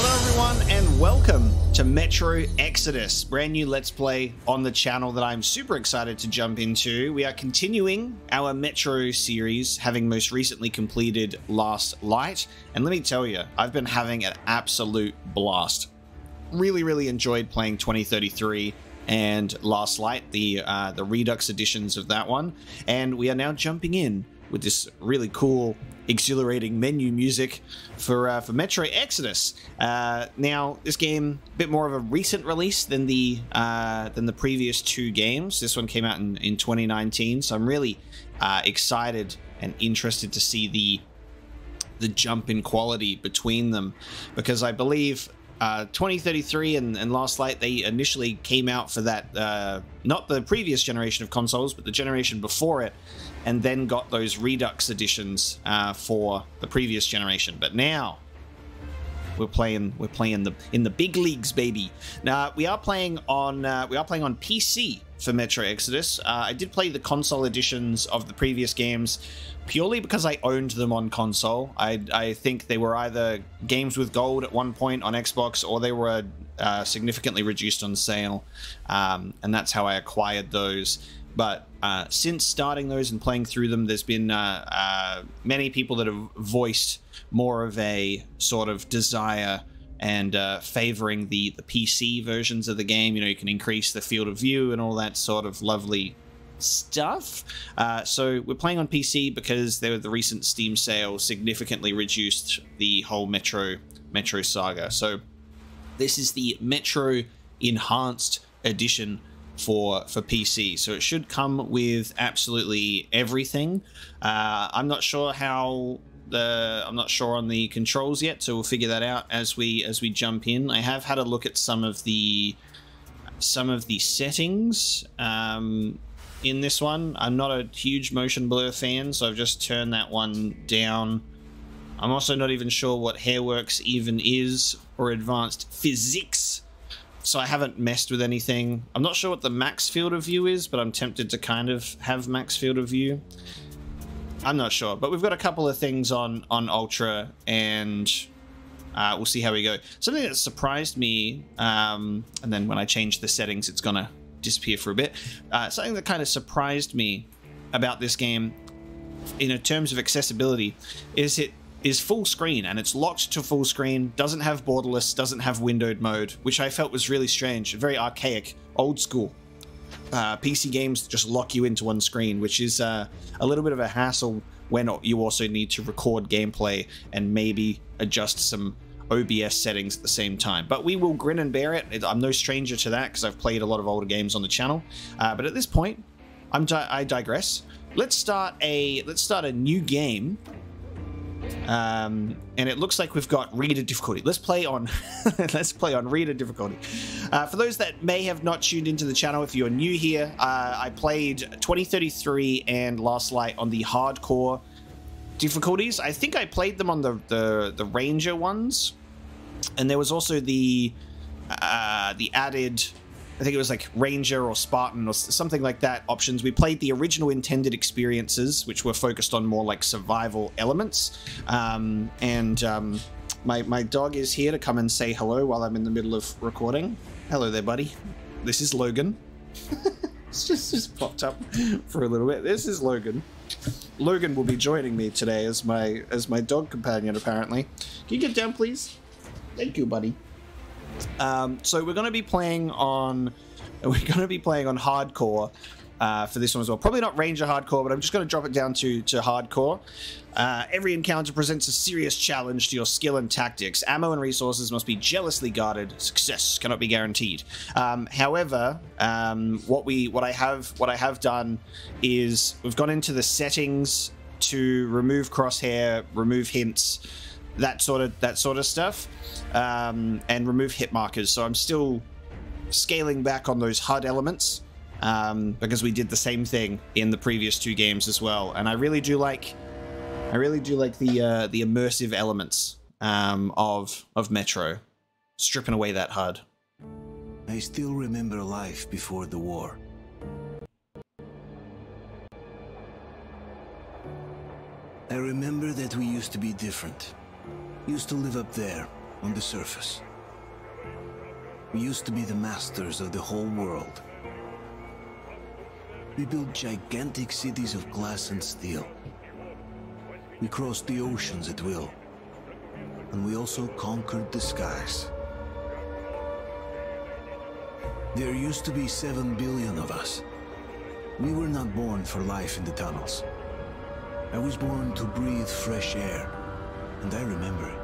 Hello, everyone, and welcome to Metro Exodus, brand new Let's Play on the channel that I'm super excited to jump into. We are continuing our Metro series, having most recently completed Last Light, and let me tell you, I've been having an absolute blast. Really, really enjoyed playing 2033 and Last Light, the uh, the Redux editions of that one, and we are now jumping in with this really cool exhilarating menu music for uh, for Metro Exodus. Uh, now, this game a bit more of a recent release than the uh, than the previous two games. This one came out in, in 2019, so I'm really uh, excited and interested to see the the jump in quality between them because I believe uh, 2033 and, and Last Light, they initially came out for that, uh, not the previous generation of consoles, but the generation before it, and then got those Redux editions uh, for the previous generation. But now we're playing we're playing the in the big leagues, baby. Now we are playing on uh, we are playing on PC for Metro Exodus. Uh, I did play the console editions of the previous games purely because I owned them on console. I, I think they were either games with gold at one point on Xbox or they were uh, significantly reduced on sale, um, and that's how I acquired those. But uh, since starting those and playing through them, there's been uh, uh, many people that have voiced more of a sort of desire and uh, favoring the the PC versions of the game. You know, you can increase the field of view and all that sort of lovely stuff. Uh, so we're playing on PC because there, the recent Steam sale significantly reduced the whole Metro Metro saga. So this is the Metro Enhanced Edition for for PC. So it should come with absolutely everything. Uh, I'm not sure how the I'm not sure on the controls yet, so we'll figure that out as we as we jump in. I have had a look at some of the some of the settings um, in this one. I'm not a huge motion blur fan, so I've just turned that one down. I'm also not even sure what Hairworks even is or advanced physics so I haven't messed with anything. I'm not sure what the max field of view is, but I'm tempted to kind of have max field of view. I'm not sure, but we've got a couple of things on on Ultra, and uh, we'll see how we go. Something that surprised me, um, and then when I change the settings, it's gonna disappear for a bit. Uh, something that kind of surprised me about this game, in terms of accessibility, is it is full screen and it's locked to full screen, doesn't have borderless, doesn't have windowed mode, which I felt was really strange, very archaic, old school. Uh, PC games just lock you into one screen, which is uh, a little bit of a hassle when you also need to record gameplay and maybe adjust some OBS settings at the same time. But we will grin and bear it. I'm no stranger to that because I've played a lot of older games on the channel. Uh, but at this point, I'm di I digress. Let's start a let's start a new game um, and it looks like we've got reader difficulty. Let's play on let's play on reader difficulty. Uh, for those that may have not tuned into the channel, if you're new here, uh, I played 2033 and Last Light on the hardcore difficulties. I think I played them on the the, the Ranger ones, and there was also the uh, the added I think it was like Ranger or Spartan or something like that options. We played the original intended experiences, which were focused on more like survival elements. Um, and um, my, my dog is here to come and say hello while I'm in the middle of recording. Hello there, buddy. This is Logan. it's just, just popped up for a little bit. This is Logan. Logan will be joining me today as my as my dog companion, apparently. Can you get down, please? Thank you, buddy. Um, so we're going to be playing on we're going to be playing on hardcore uh, for this one as well. Probably not Ranger hardcore, but I'm just going to drop it down to to hardcore. Uh, every encounter presents a serious challenge to your skill and tactics. Ammo and resources must be jealously guarded. Success cannot be guaranteed. Um, however, um, what we what I have what I have done is we've gone into the settings to remove crosshair, remove hints that sort of that sort of stuff, um, and remove hit markers. So I'm still scaling back on those HUD elements um, because we did the same thing in the previous two games as well. And I really do like, I really do like the uh, the immersive elements um, of of Metro, stripping away that HUD. I still remember life before the war. I remember that we used to be different used to live up there, on the surface. We used to be the masters of the whole world. We built gigantic cities of glass and steel. We crossed the oceans at will. And we also conquered the skies. There used to be seven billion of us. We were not born for life in the tunnels. I was born to breathe fresh air, and I remember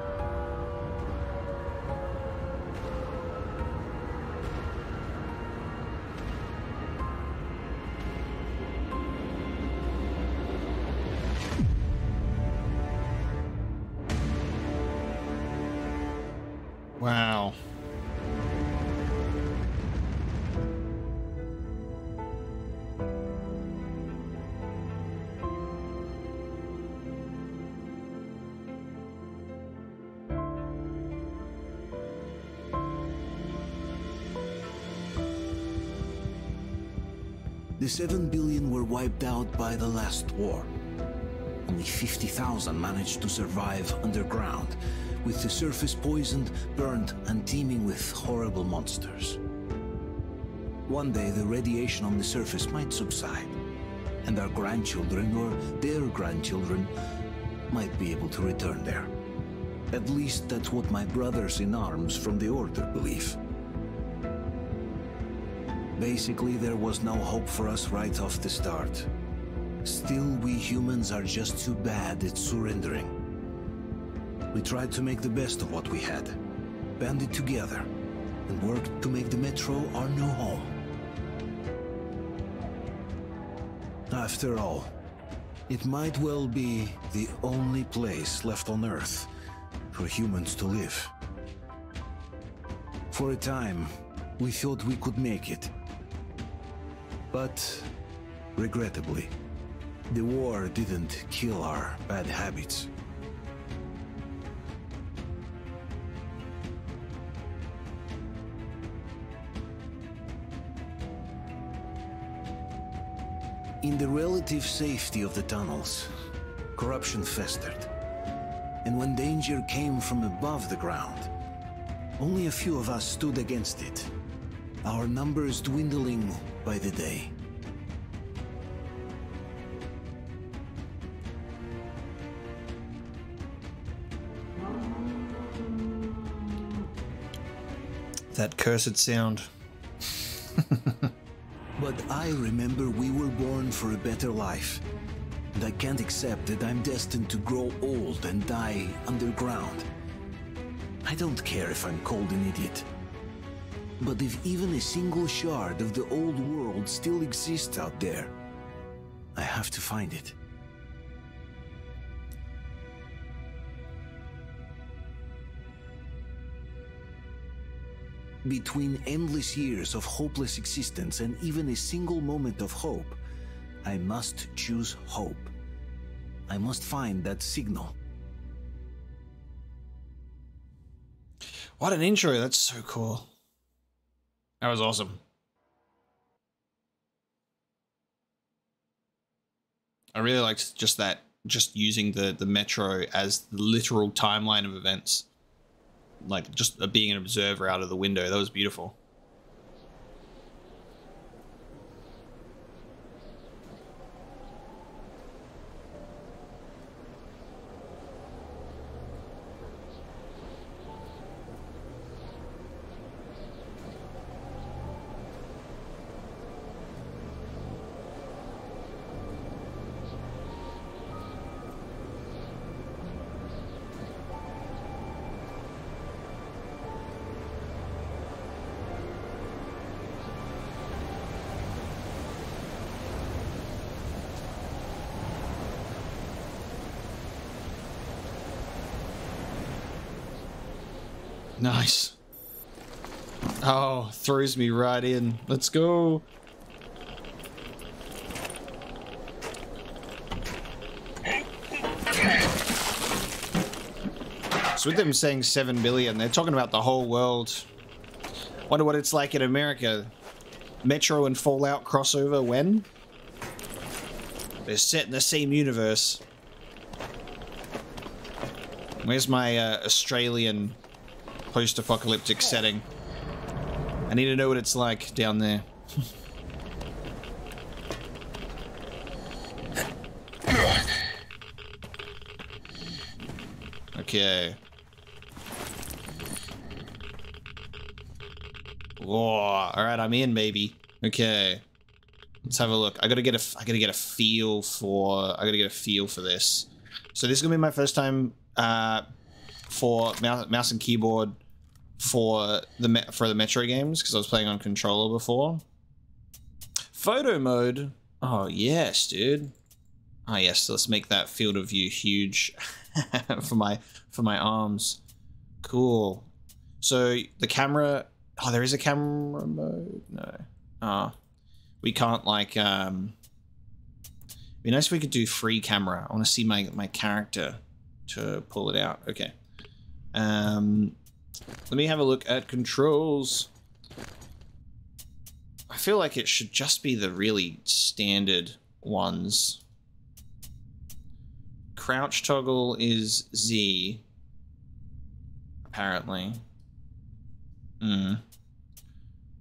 The 7 billion were wiped out by the last war. Only 50,000 managed to survive underground, with the surface poisoned, burned, and teeming with horrible monsters. One day the radiation on the surface might subside, and our grandchildren or their grandchildren might be able to return there. At least that's what my brothers in arms from the Order believe. Basically, there was no hope for us right off the start. Still, we humans are just too bad at surrendering. We tried to make the best of what we had, banded together, and worked to make the Metro our new home. After all, it might well be the only place left on Earth for humans to live. For a time, we thought we could make it. But, regrettably, the war didn't kill our bad habits. In the relative safety of the tunnels, corruption festered. And when danger came from above the ground, only a few of us stood against it, our numbers dwindling by the day. That cursed sound. But I remember we were born for a better life. And I can't accept that I'm destined to grow old and die underground. I don't care if I'm called an idiot. But if even a single shard of the old world still exists out there, I have to find it. Between endless years of hopeless existence and even a single moment of hope, I must choose hope. I must find that signal. What an intro. That's so cool. That was awesome. I really liked just that, just using the, the metro as the literal timeline of events. Like just being an observer out of the window. That was beautiful. Nice. Oh, throws me right in. Let's go. So with them saying 7 billion, they're talking about the whole world. Wonder what it's like in America. Metro and Fallout crossover when? They're set in the same universe. Where's my uh, Australian post-apocalyptic setting. I need to know what it's like down there. okay. Whoa. All right, I'm in, baby. Okay. Let's have a look. I gotta get a. I gotta get a feel for. I gotta get a feel for this. So this is gonna be my first time uh, for mouse, mouse and keyboard for the for the Metro games because I was playing on controller before. Photo mode. Oh yes, dude. Oh yes. Let's make that field of view huge for my for my arms. Cool. So the camera. Oh, there is a camera mode. No. Ah. Oh we can't like um be nice if we could do free camera. I want to see my my character to pull it out. Okay. Um let me have a look at controls. I feel like it should just be the really standard ones. Crouch toggle is Z. Apparently. Hmm.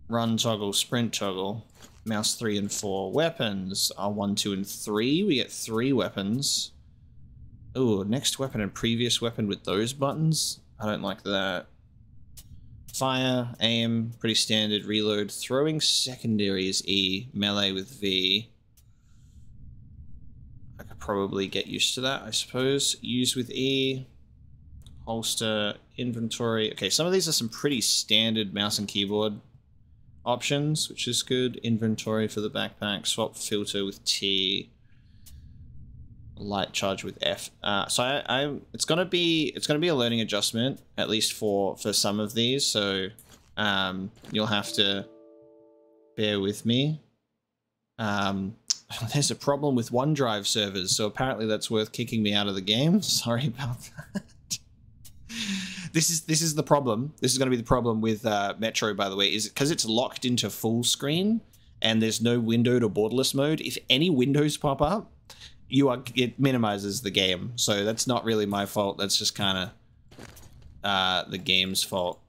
Run toggle, sprint toggle mouse 3 and 4. Weapons are 1, 2, and 3. We get 3 weapons. Ooh, next weapon and previous weapon with those buttons? I don't like that. Fire, aim, pretty standard. Reload. Throwing secondary is E. Melee with V. I could probably get used to that, I suppose. Use with E. Holster, inventory. Okay, some of these are some pretty standard mouse and keyboard options, which is good. Inventory for the backpack, swap filter with T, light charge with F. Uh, so I, I, it's gonna be it's gonna be a learning adjustment at least for for some of these. So um, you'll have to bear with me. Um, there's a problem with OneDrive servers, so apparently that's worth kicking me out of the game. Sorry about that this is this is the problem. This is going to be the problem with uh, Metro, by the way, is because it's locked into full screen and there's no window to borderless mode. If any windows pop up, you are it minimizes the game. So that's not really my fault. That's just kind of uh, the game's fault.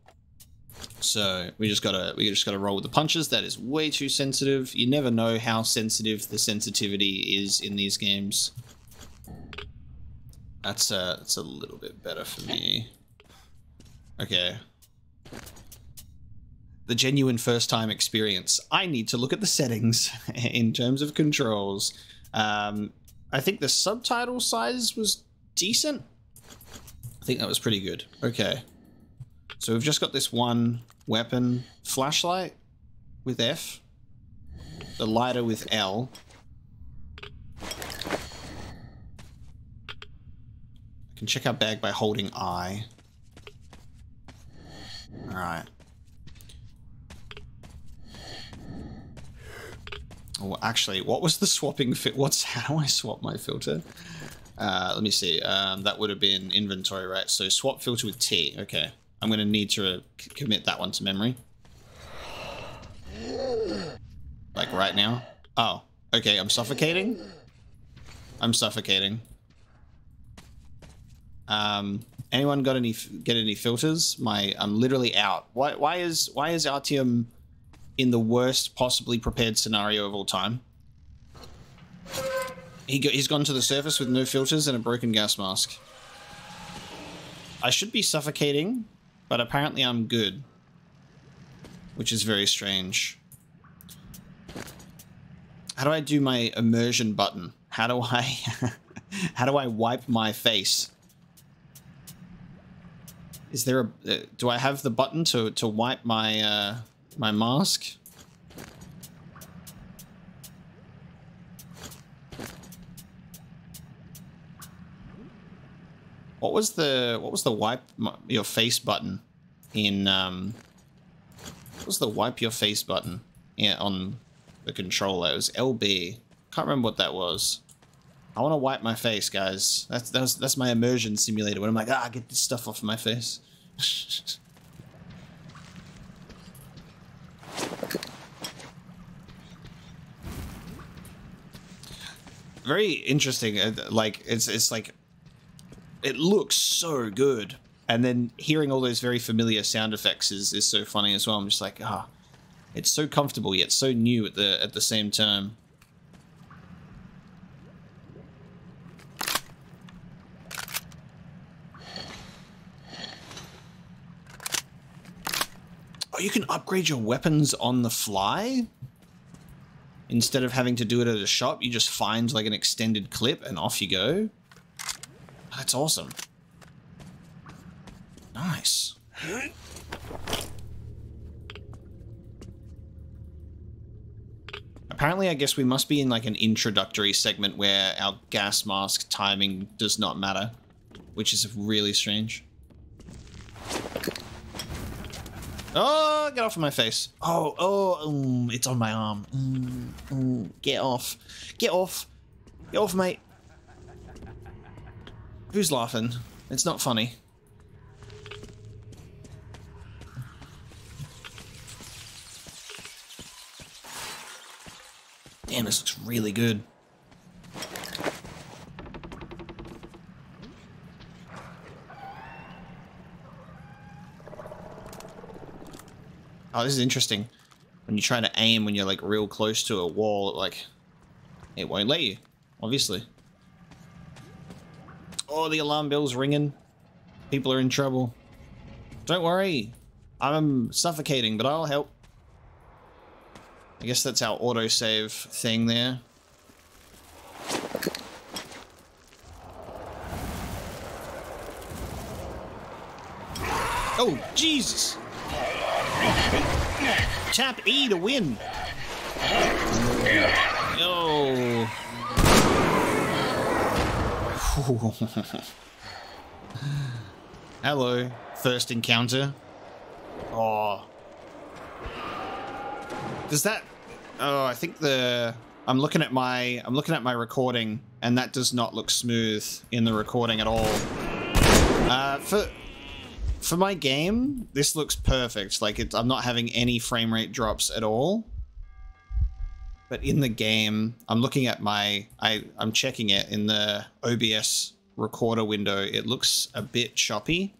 So we just gotta we just gotta roll with the punches. That is way too sensitive. You never know how sensitive the sensitivity is in these games. That's uh that's a little bit better for me. Okay. The genuine first time experience. I need to look at the settings in terms of controls. Um, I think the subtitle size was decent. I think that was pretty good. Okay. So we've just got this one weapon flashlight with F, the lighter with L. I can check our bag by holding I. Alright. Actually, what was the swapping fit? What's how do I swap my filter? Uh, let me see. Um, that would have been inventory, right? So swap filter with T. Okay. I'm going to need to commit that one to memory. Like right now. Oh, okay. I'm suffocating. I'm suffocating. Um, Anyone got any get any filters? My I'm literally out. Why why is why is Artyom in the worst possibly prepared scenario of all time? He go, he's gone to the surface with no filters and a broken gas mask. I should be suffocating, but apparently I'm good. Which is very strange. How do I do my immersion button? How do I how do I wipe my face? Is there a... Uh, do I have the button to, to wipe my, uh, my mask? What was the what was the wipe your face button in um what was the wipe your face button yeah on the controller? It was LB. Can't remember what that was. I want to wipe my face, guys. That's that's that's my immersion simulator. When I'm like, ah, get this stuff off my face. Very interesting. Uh, like it's it's like it looks so good. and then hearing all those very familiar sound effects is, is so funny as well. I'm just like, ah, oh, it's so comfortable yet so new at the at the same time. Oh, you can upgrade your weapons on the fly? Instead of having to do it at a shop, you just find like an extended clip and off you go. That's awesome. Nice. Apparently, I guess we must be in like an introductory segment where our gas mask timing does not matter, which is really strange. Oh, get off of my face. Oh, oh, um, it's on my arm. Mm, mm, get off. Get off. Get off, mate. Who's laughing? It's not funny. Damn, this looks really good. Oh, this is interesting. When you're trying to aim when you're like real close to a wall, it, like it won't let you, obviously. Oh, the alarm bell's ringing. People are in trouble. Don't worry. I'm suffocating, but I'll help. I guess that's our autosave thing there. Oh, Jesus! Tap E to win. Oh. Hello, first encounter. Oh. Does that... Oh, I think the... I'm looking at my... I'm looking at my recording, and that does not look smooth in the recording at all. Uh, for for my game, this looks perfect. Like, it, I'm not having any frame rate drops at all. But in the game, I'm looking at my... I, I'm checking it in the OBS recorder window. It looks a bit choppy.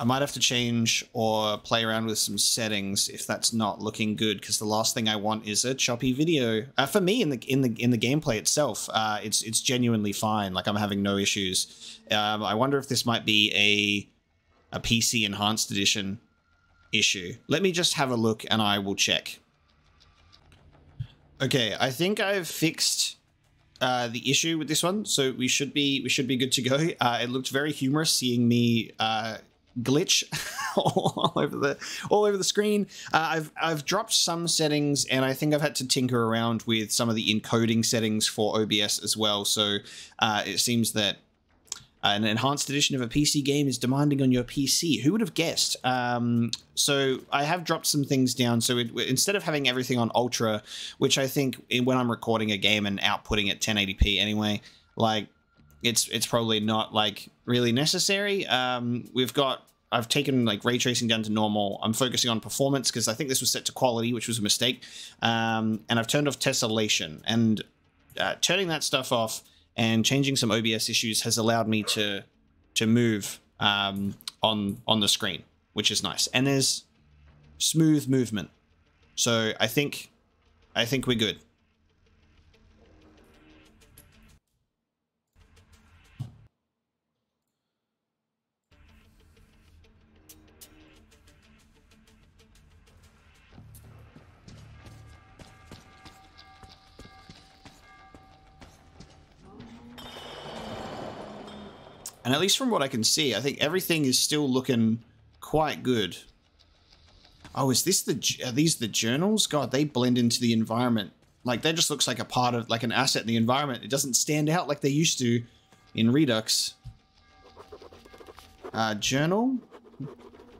I might have to change or play around with some settings if that's not looking good, because the last thing I want is a choppy video. Uh, for me, in the in the in the gameplay itself, uh, it's it's genuinely fine. Like I'm having no issues. Um, I wonder if this might be a a PC enhanced edition issue. Let me just have a look, and I will check. Okay, I think I've fixed uh, the issue with this one, so we should be we should be good to go. Uh, it looked very humorous seeing me uh, glitch all over the all over the screen. Uh, I've I've dropped some settings, and I think I've had to tinker around with some of the encoding settings for OBS as well. So uh, it seems that an enhanced edition of a PC game is demanding on your PC. Who would have guessed? Um, so I have dropped some things down. So it, instead of having everything on ultra, which I think when I'm recording a game and outputting at 1080p anyway, like it's it's probably not like really necessary. Um, we've got I've taken like ray tracing down to normal. I'm focusing on performance because I think this was set to quality, which was a mistake. Um, and I've turned off tessellation and uh, turning that stuff off and changing some OBS issues has allowed me to to move um, on on the screen, which is nice. And there's smooth movement, so I think I think we're good. And at least from what I can see, I think everything is still looking quite good. Oh, is this the, are these the journals? God, they blend into the environment. Like, that just looks like a part of, like an asset in the environment. It doesn't stand out like they used to in Redux. Uh, journal?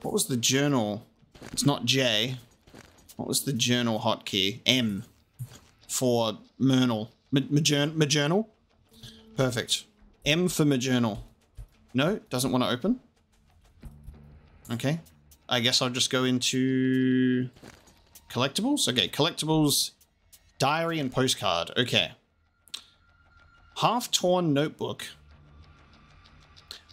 What was the journal? It's not J. What was the journal hotkey? M. For Mernal. Majournal? Perfect. M for Majournal. No, doesn't want to open. Okay. I guess I'll just go into collectibles. Okay, collectibles, diary and postcard. Okay. Half-torn notebook.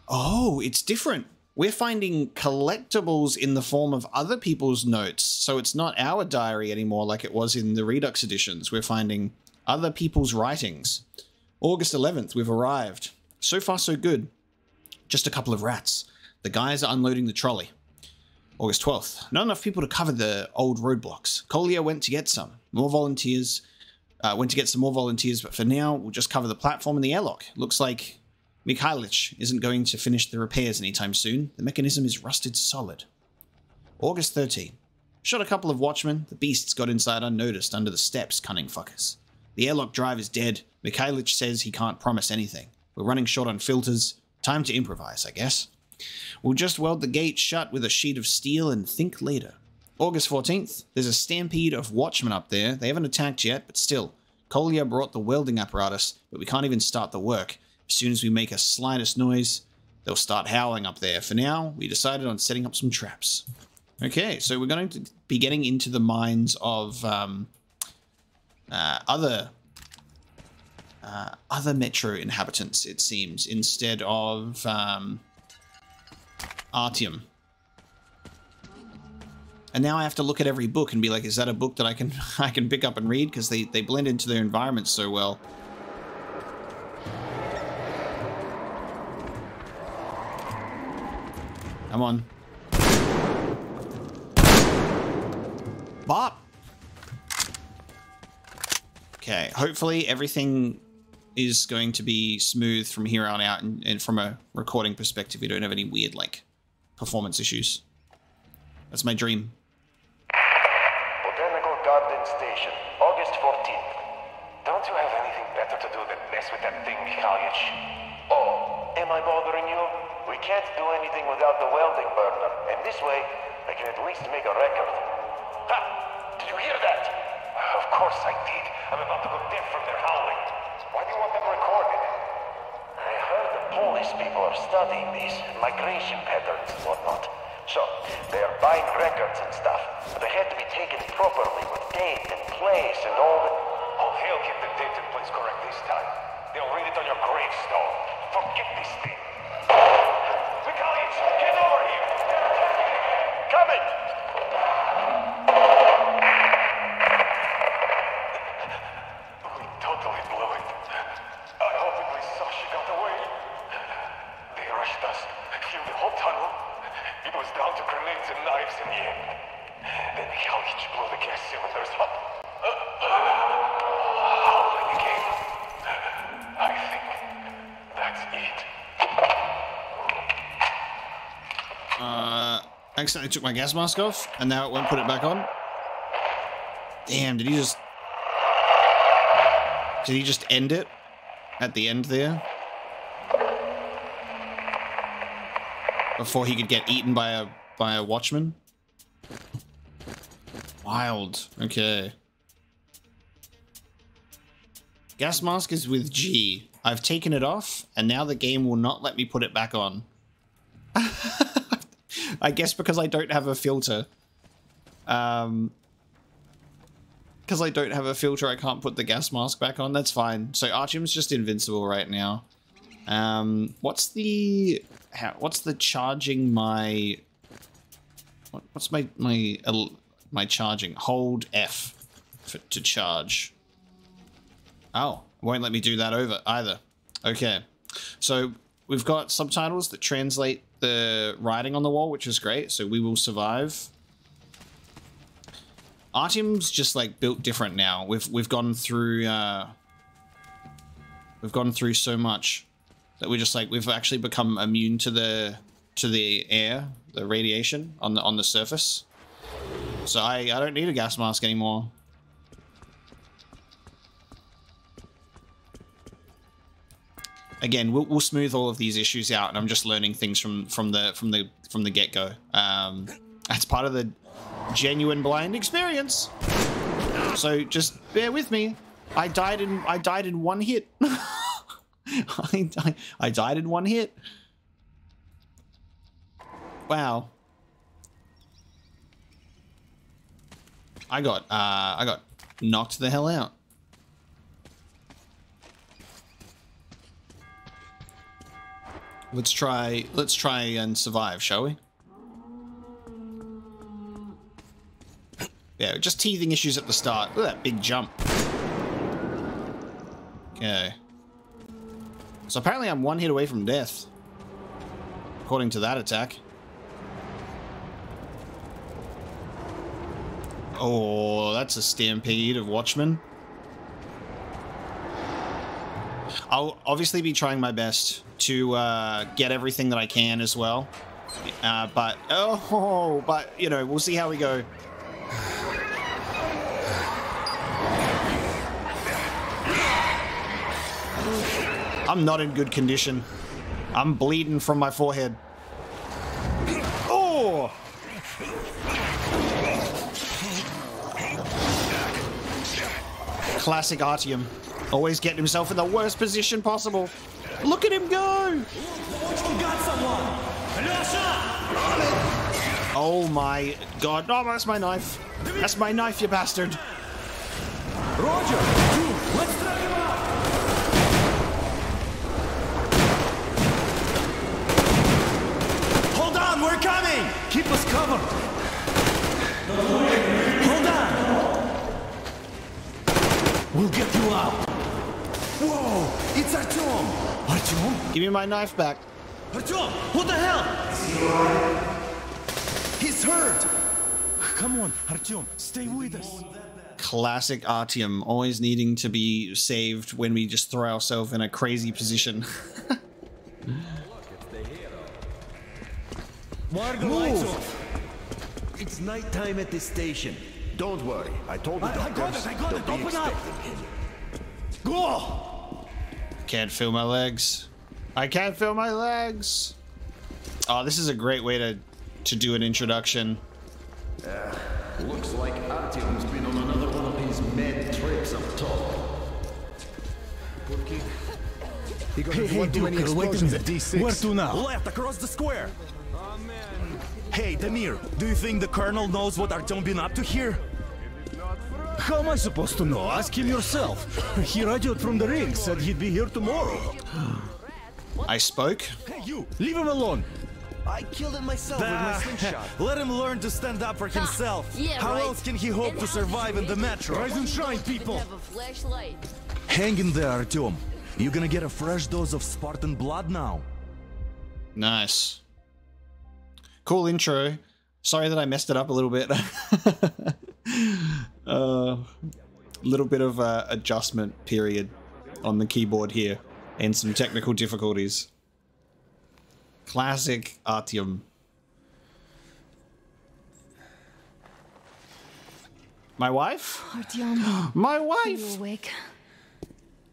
Oh, it's different. We're finding collectibles in the form of other people's notes. So it's not our diary anymore like it was in the Redux editions. We're finding other people's writings. August 11th, we've arrived. So far, so good. Just a couple of rats. The guys are unloading the trolley. August 12th, not enough people to cover the old roadblocks. Kolya went to get some. More volunteers. Uh, went to get some more volunteers, but for now, we'll just cover the platform and the airlock. Looks like Mikhailich isn't going to finish the repairs anytime soon. The mechanism is rusted solid. August 13. Shot a couple of watchmen. The beasts got inside unnoticed under the steps, cunning fuckers. The airlock drive is dead. Mikhailich says he can't promise anything. We're running short on filters. Time to improvise, I guess. We'll just weld the gate shut with a sheet of steel and think later. August 14th, there's a stampede of watchmen up there. They haven't attacked yet, but still. Kolya brought the welding apparatus, but we can't even start the work. As soon as we make a slightest noise, they'll start howling up there. For now, we decided on setting up some traps. Okay, so we're going to be getting into the minds of um, uh, other uh, other metro inhabitants, it seems, instead of um, Artyom. And now I have to look at every book and be like, is that a book that I can I can pick up and read? Because they, they blend into their environment so well. Come on. Bop! Okay, hopefully everything is going to be smooth from here on out, and, and, from a recording perspective, we don't have any weird, like, performance issues. That's my dream. Botanical Garden Station, August 14th. Don't you have anything better to do than mess with that thing, Mikhailich? Oh, am I bothering you? We can't do anything without the welding burner, and this way, I can at least make a record. Ha! Did you hear that? Of course I did. I'm about to go deaf from their howling. Why do you want them recorded? I heard the Polish people are studying these migration patterns and whatnot. So, they are buying and stuff, but they had to be taken properly with date and place and all the... Oh, they'll get the date and place correct this time. They'll read it on your gravestone. Forget this thing. Mikhailich, get over here! They're attacking again! Coming! We totally blew it. I hope at least Sasha got away. They rushed us through the whole tunnel. It was down to grenades and knives in the end. Then Mikhailich blew the gas cylinders up. Howling again. I think that's it. Uh, accidentally took my gas mask off, and now it won't put it back on. Damn, did he just... Did he just end it? At the end there? Before he could get eaten by a by a watchman? Wild. Okay. Gas mask is with G. I've taken it off, and now the game will not let me put it back on. I guess because I don't have a filter. Um, because I don't have a filter, I can't put the gas mask back on. That's fine. So Artyom's just invincible right now. Um, what's the how, what's the charging my what, what's my my my charging? Hold F for, to charge. Oh, won't let me do that over either. Okay, so we've got subtitles that translate the writing on the wall, which is great. So we will survive. Artyom's just like built different now. We've we've gone through uh, we've gone through so much that we're just like we've actually become immune to the to the air, the radiation on the on the surface. So I I don't need a gas mask anymore. Again, we'll, we'll smooth all of these issues out, and I'm just learning things from from the from the from the get go. Um, that's part of the genuine blind experience. So just bear with me. I died in I died in one hit. I, I, I died in one hit. Wow. I got uh I got knocked the hell out. Let's try let's try and survive, shall we? Yeah, just teething issues at the start. Look at that big jump. Okay. So apparently I'm one hit away from death. According to that attack. Oh, that's a stampede of Watchmen. I'll obviously be trying my best to uh, get everything that I can as well. Uh, but, oh, but, you know, we'll see how we go. I'm not in good condition. I'm bleeding from my forehead. Oh! Classic Artyom. Always getting himself in the worst position possible. Look at him go! Oh my god. Oh, that's my knife. That's my knife, you bastard. Roger! Let's drag him out! Hold on, we're coming! Keep us covered! Hold on! We'll get you out! Whoa! It's Artyom! Artyom? Give me my knife back. Artyom! What the hell? He's hurt! Come on, Artyom, stay with us. Classic Artyom, always needing to be saved when we just throw ourselves in a crazy position. Why are the lights off? It's nighttime at the station. Don't worry. I told the I, I got doctors it, I got it. be Open up! him. Go! Can't feel my legs. I can't feel my legs. Oh, this is a great way to to do an introduction. Looks like Artyom's been on another one of his mad trips up top. He got Hey, hey, one too many Duke, wait a explosions at D6. Where to now? Left across the square. Hey, Damir, do you think the colonel knows what Artyom been up to here? How am I supposed to know? Ask him yourself. He radioed from the ring, said he'd be here tomorrow. I spoke. Hey, you! Leave him alone. I killed him myself with my slingshot. Let him learn to stand up for ah, himself. yeah, How right. else can he hope And to survive in the metro? Rise and shine, people. Have a flashlight. Hang in there, Artyom. You're gonna get a fresh dose of Spartan blood now. Nice. Cool intro. Sorry that I messed it up a little bit. A little bit of uh, adjustment period on the keyboard here and some technical difficulties. Classic Artyom. My wife? Artyom, My are you wife! awake?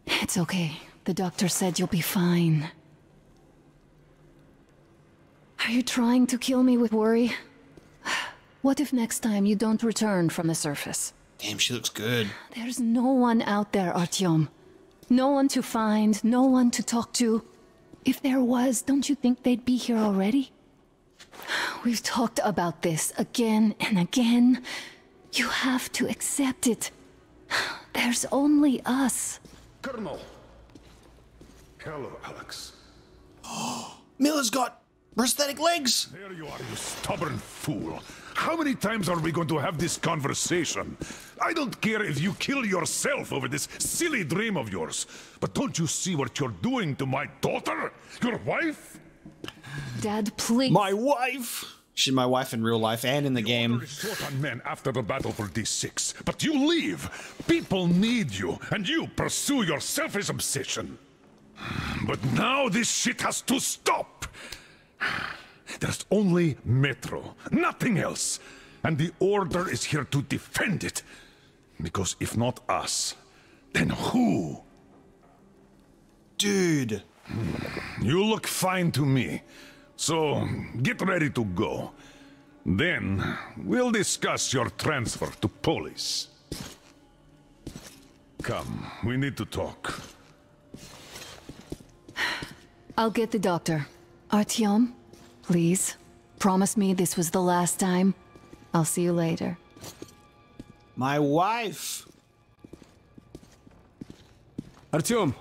It's okay. The doctor said you'll be fine. Are you trying to kill me with worry? What if next time you don't return from the surface? Damn, she looks good. There's no one out there, Artyom. No one to find, no one to talk to. If there was, don't you think they'd be here already? We've talked about this again and again. You have to accept it. There's only us. Colonel. Hello, Alex. Oh, Miller's got prosthetic legs! There you are, you stubborn fool. How many times are we going to have this conversation? I don't care if you kill yourself over this silly dream of yours, but don't you see what you're doing to my daughter? Your wife? Dad, please. My wife! She's my wife in real life and in the game. Order is short on men after the battle for D6, but you leave. People need you, and you pursue your selfish obsession. But now this shit has to stop. There's only Metro, nothing else. And the Order is here to defend it. Because if not us, then who? Dude. Hmm. You look fine to me. So get ready to go. Then we'll discuss your transfer to Polis. Come, we need to talk. I'll get the doctor. Artyom, please. Promise me this was the last time. I'll see you later. My wife! Artyom,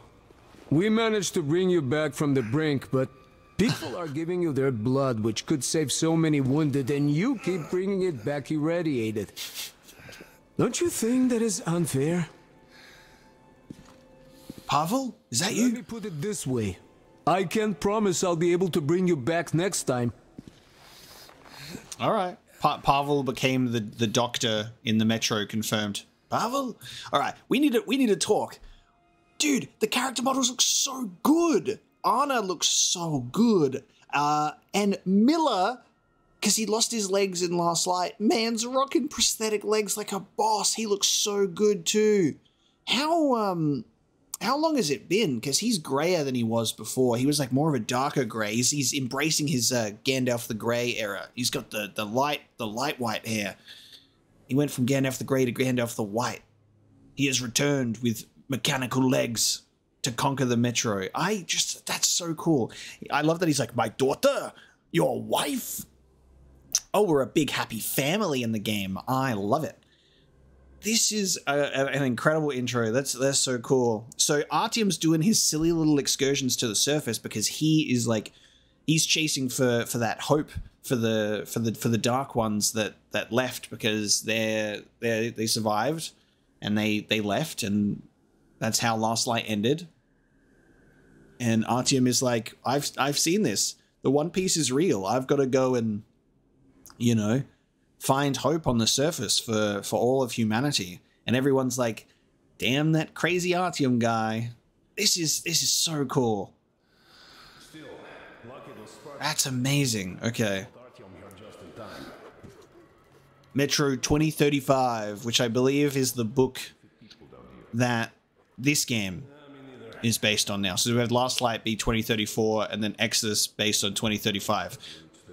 we managed to bring you back from the brink, but People are giving you their blood, which could save so many wounded, and you keep bringing it back irradiated. Don't you think that is unfair? Pavel, is that Let you? me put it this way. I can't promise I'll be able to bring you back next time. All right. Pa- Pavel became the, the doctor in the metro. Confirmed. Pavel. All right. We need to we need to talk, dude. The character models look so good. Anna looks so good. Uh, and Miller, because he lost his legs in Last Light, man's rocking prosthetic legs like a boss. He looks so good too. How um how long has it been? Because he's grayer than he was before. He was like more of a darker gray. He's, he's embracing his uh, Gandalf the Grey era. He's got the the light the light white hair. He went from Gandalf the Grey to Gandalf the White. He has returned with mechanical legs to conquer the Metro. I just that's so cool. I love that he's like my daughter, your wife. Oh, we're a big happy family in the game. I love it this is a, a- an incredible intro. That's that's so cool. So Artyom's doing his silly little excursions to the surface because he is like he's chasing for for that hope for the for the for the dark ones that that left because they're they they survived and they they left and that's how Last Light ended. And Artyom is like, I've I've seen this. The One Piece is real. I've got to go and you know find hope on the surface for for all of humanity. And everyone's like damn that crazy artyom guy. This is this is so cool. That's amazing. Okay. Metro 2035 which i believe is the book that this game is based on now. So we have last light be 2034 and then exodus based on 2035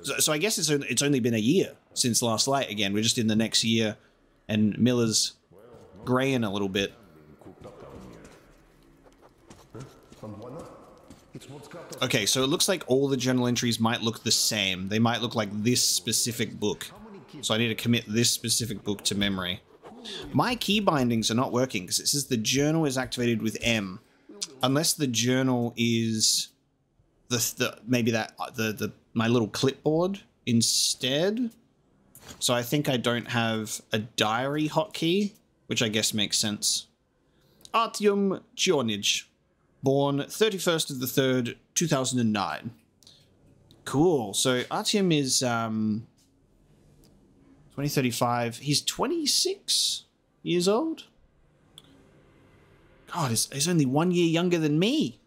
so, so I guess it's it's only been a year since Last Light again. We're just in the next year, and Miller's graying a little bit. Okay, so it looks like all the journal entries might look the same. They might look like this specific book. So I need to commit this specific book to memory. My key bindings are not working because it says the journal is activated with M. Unless the journal is the, the maybe that the the my little clipboard instead. So I think I don't have a diary hotkey, which I guess makes sense. Artyom Chionij, born 31st of the 3rd, 2009. Cool. So Artyom is um 2035. He's 26 years old. God, he's, he's only one year younger than me.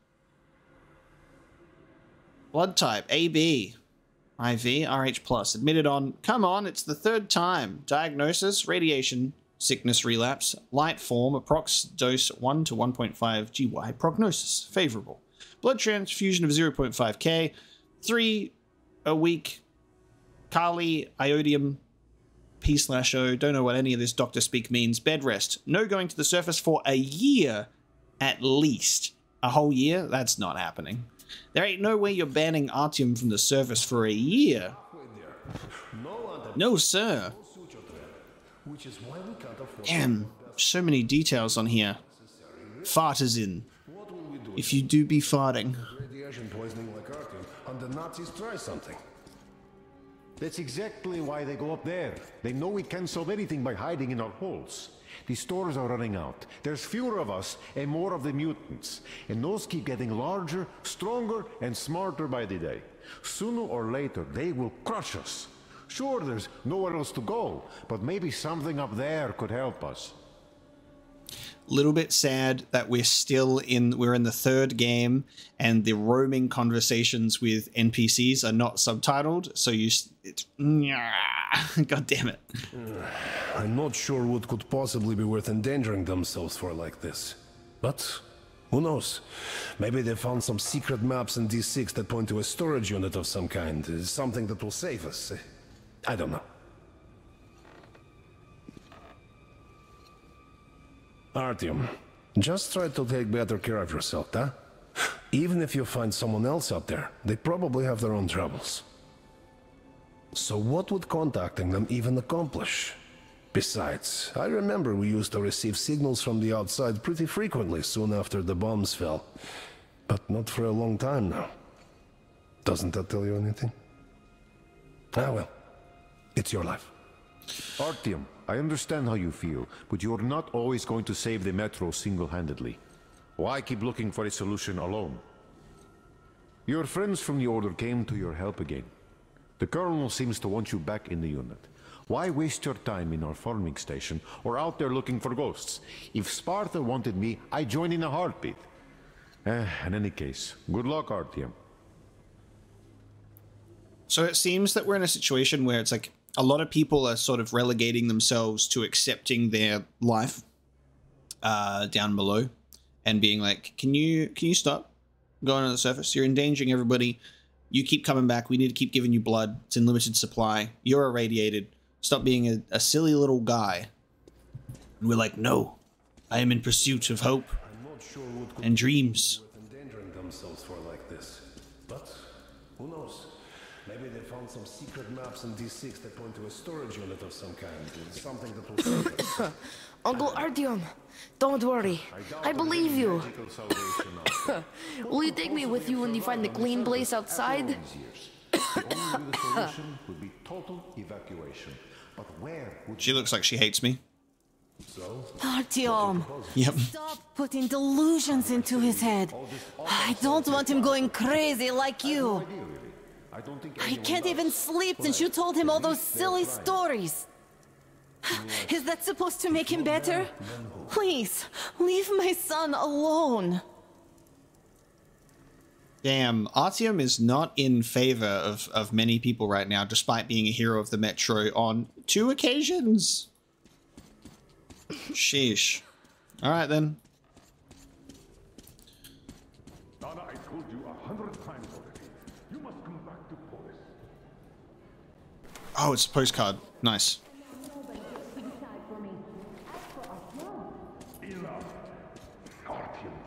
Blood type AB. IV RH plus. Admitted on. Come on, it's the third time. Diagnosis: radiation, sickness relapse, light form, approx dose 1 to 1.5 GY. Prognosis: favorable. Blood transfusion of 0.5k. Three a week. Kali iodium P slash O. Don't know what any of this doctor speak means. Bed rest. No going to the surface for a year at least. A whole year? That's not happening. There ain't no way you're banning Artyom from the surface for a year. No, sir. Damn, so many details on here. Fart is in. If you do be farting. Like the Nazis try something. That's exactly why they go up there. They know we can't solve anything by hiding in our holes. The stores are running out. There's fewer of us and more of the mutants. And those keep getting larger, stronger, and smarter by the day. Sooner or later, they will crush us. Sure, there's nowhere else to go, but maybe something up there could help us. Little bit sad that we're still in we're in the third game and the roaming conversations with npcs are not subtitled so you it's god damn it I'm not sure what could possibly be worth endangering themselves for like this. But who knows? Maybe they found some secret maps in D6 that point to a storage unit of some kind, something that will save us. I don't know. Artyom, just try to take better care of yourself, huh? Even if you find someone else out there, they probably have their own troubles. So what would contacting them even accomplish? Besides, I remember we used to receive signals from the outside pretty frequently soon after the bombs fell. But not for a long time now. Doesn't that tell you anything? Ah, well. It's your life. Artyom, I understand how you feel, but you're not always going to save the Metro single-handedly. Why keep looking for a solution alone? Your friends from the Order came to your help again. The Colonel seems to want you back in the unit. Why waste your time in our farming station or out there looking for ghosts? If Sparta wanted me, I'd join in a heartbeat. Eh, in any case, good luck, Artyom. So it seems that we're in a situation where it's like a lot of people are sort of relegating themselves to accepting their life uh, down below and being like, "Can you can you stop going on the surface? You're endangering everybody. You keep coming back. We need to keep giving you blood. It's in limited supply. You're irradiated. Stop being a, a silly little guy." And we're like, "No, I am in pursuit of hope and dreams." endangering themselves for like this. But who knows? Maybe they found some secret maps in D6 that point to a storage unit of some kind. Something that will save us. Uncle Artyom, don't worry. I believe you. Will you take me with you when you find the clean place outside? The solution would be total evacuation. But where would She looks like she hates me. So, Artyom, Yep. stop putting delusions into his head. I don't want him going crazy like you. I don't think I can't even sleep since you told him all those silly stories. Is that supposed to make him better? Please, leave my son alone. Damn, Artyom is not in favor of, of many people right now, despite being a hero of the Metro on two occasions. Sheesh. Alright then. Oh, it's a postcard. Nice. Enough. Artyom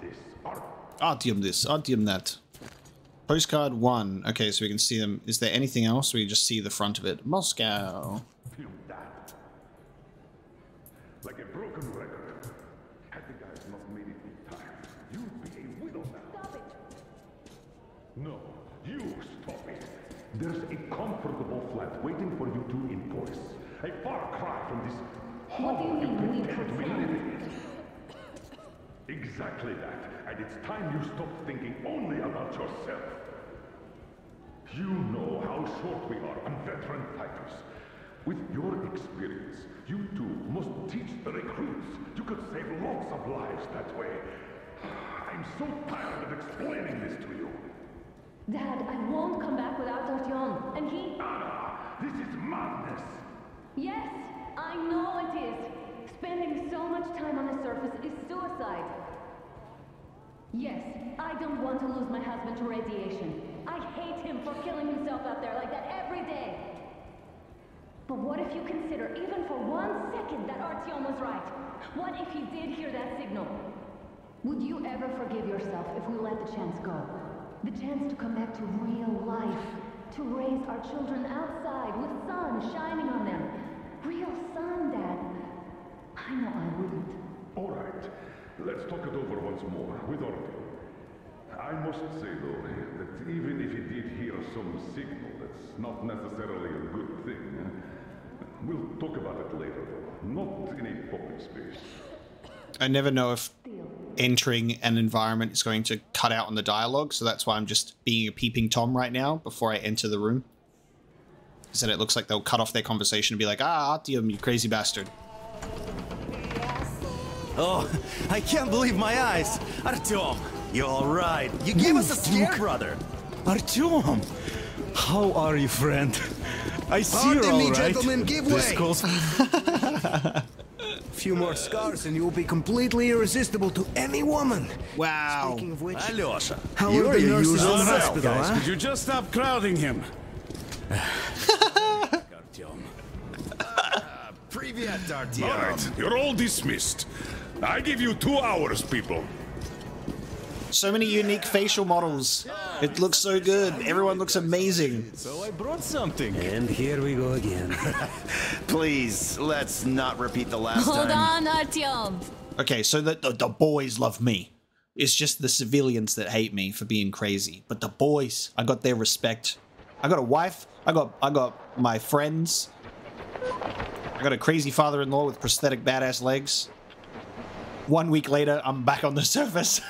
this, Art Artyom that. Postcard one. Okay, so we can see them. Is there anything else? We just see the front of it. Moscow. Like a broken record. Had the guys not made it in time, you'd be a widow now. Stop it. No, you stop it. There's a comfortable flat waiting for you two in Polis. A far cry from this hovel you pretend to be living in. Exactly that. And it's time you stop thinking only about yourself. You know how short we are on veteran fighters. With your experience, you two must teach the recruits. You could save lots of lives that way. I'm so tired of explaining this to you. Dad, I won't come back without Artyom. And he... Anna, this is madness. Yes, I know it is. Spending so much time on the surface is suicide. Yes, I don't want to lose my husband to radiation. I hate him for killing himself out there like that every day. But what if you consider, even for one second, that Artyom was right? What if he did hear that signal? Would you ever forgive yourself if we let the chance go? The chance to come back to real life. To raise our children outside with sun shining on them. Real sun, Dad. I know I wouldn't. All right, let's talk it over once more with Artyom. I must say, though, that even if he did hear some signal, that's not necessarily a good thing. We'll talk about it later, though. Not in a public space. I never know if entering an environment is going to cut out on the dialogue, so that's why I'm just being a peeping Tom right now before I enter the room. Because then it looks like they'll cut off their conversation and be like, ah, Artyom, you crazy bastard. Oh, I can't believe my eyes. Artyom, you're all right? You gave us a scare, brother. Artyom! How are you, friend? I see Pardon you're all me, right. gentlemen, give This way. calls Few more scars and you'll be completely irresistible to any woman. Wow. Speaking of which, Alyosha, how You're are the the nurses in the hospital, guys. huh? Could you just stop crowding him? All right, you're all dismissed. I give you two hours, people. So many unique facial models. It looks so good. Everyone looks amazing. So I brought something. And here we go again. Please, let's not repeat the last Hold time. Hold on, Artyom. Okay, so the, the, the boys love me. It's just the civilians that hate me for being crazy. But the boys, I got their respect. I got a wife I got I got my friends. I got a crazy father-in-law with prosthetic badass legs. One week later, I'm back on the surface.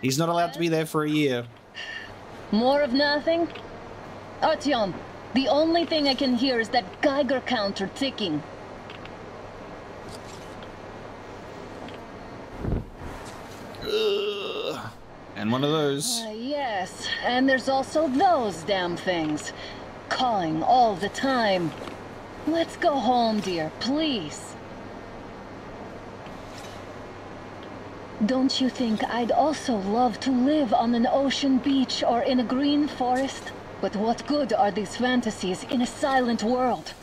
He's not allowed to be there for a year. More of nothing? Artyom, the only thing I can hear is that Geiger counter ticking. Ugh. And one of those. Uh, yes, and there's also those damn things. Calling all the time. Let's go home, dear, please. Don't you think I'd also love to live on an ocean beach or in a green forest? But what good are these fantasies in a silent world?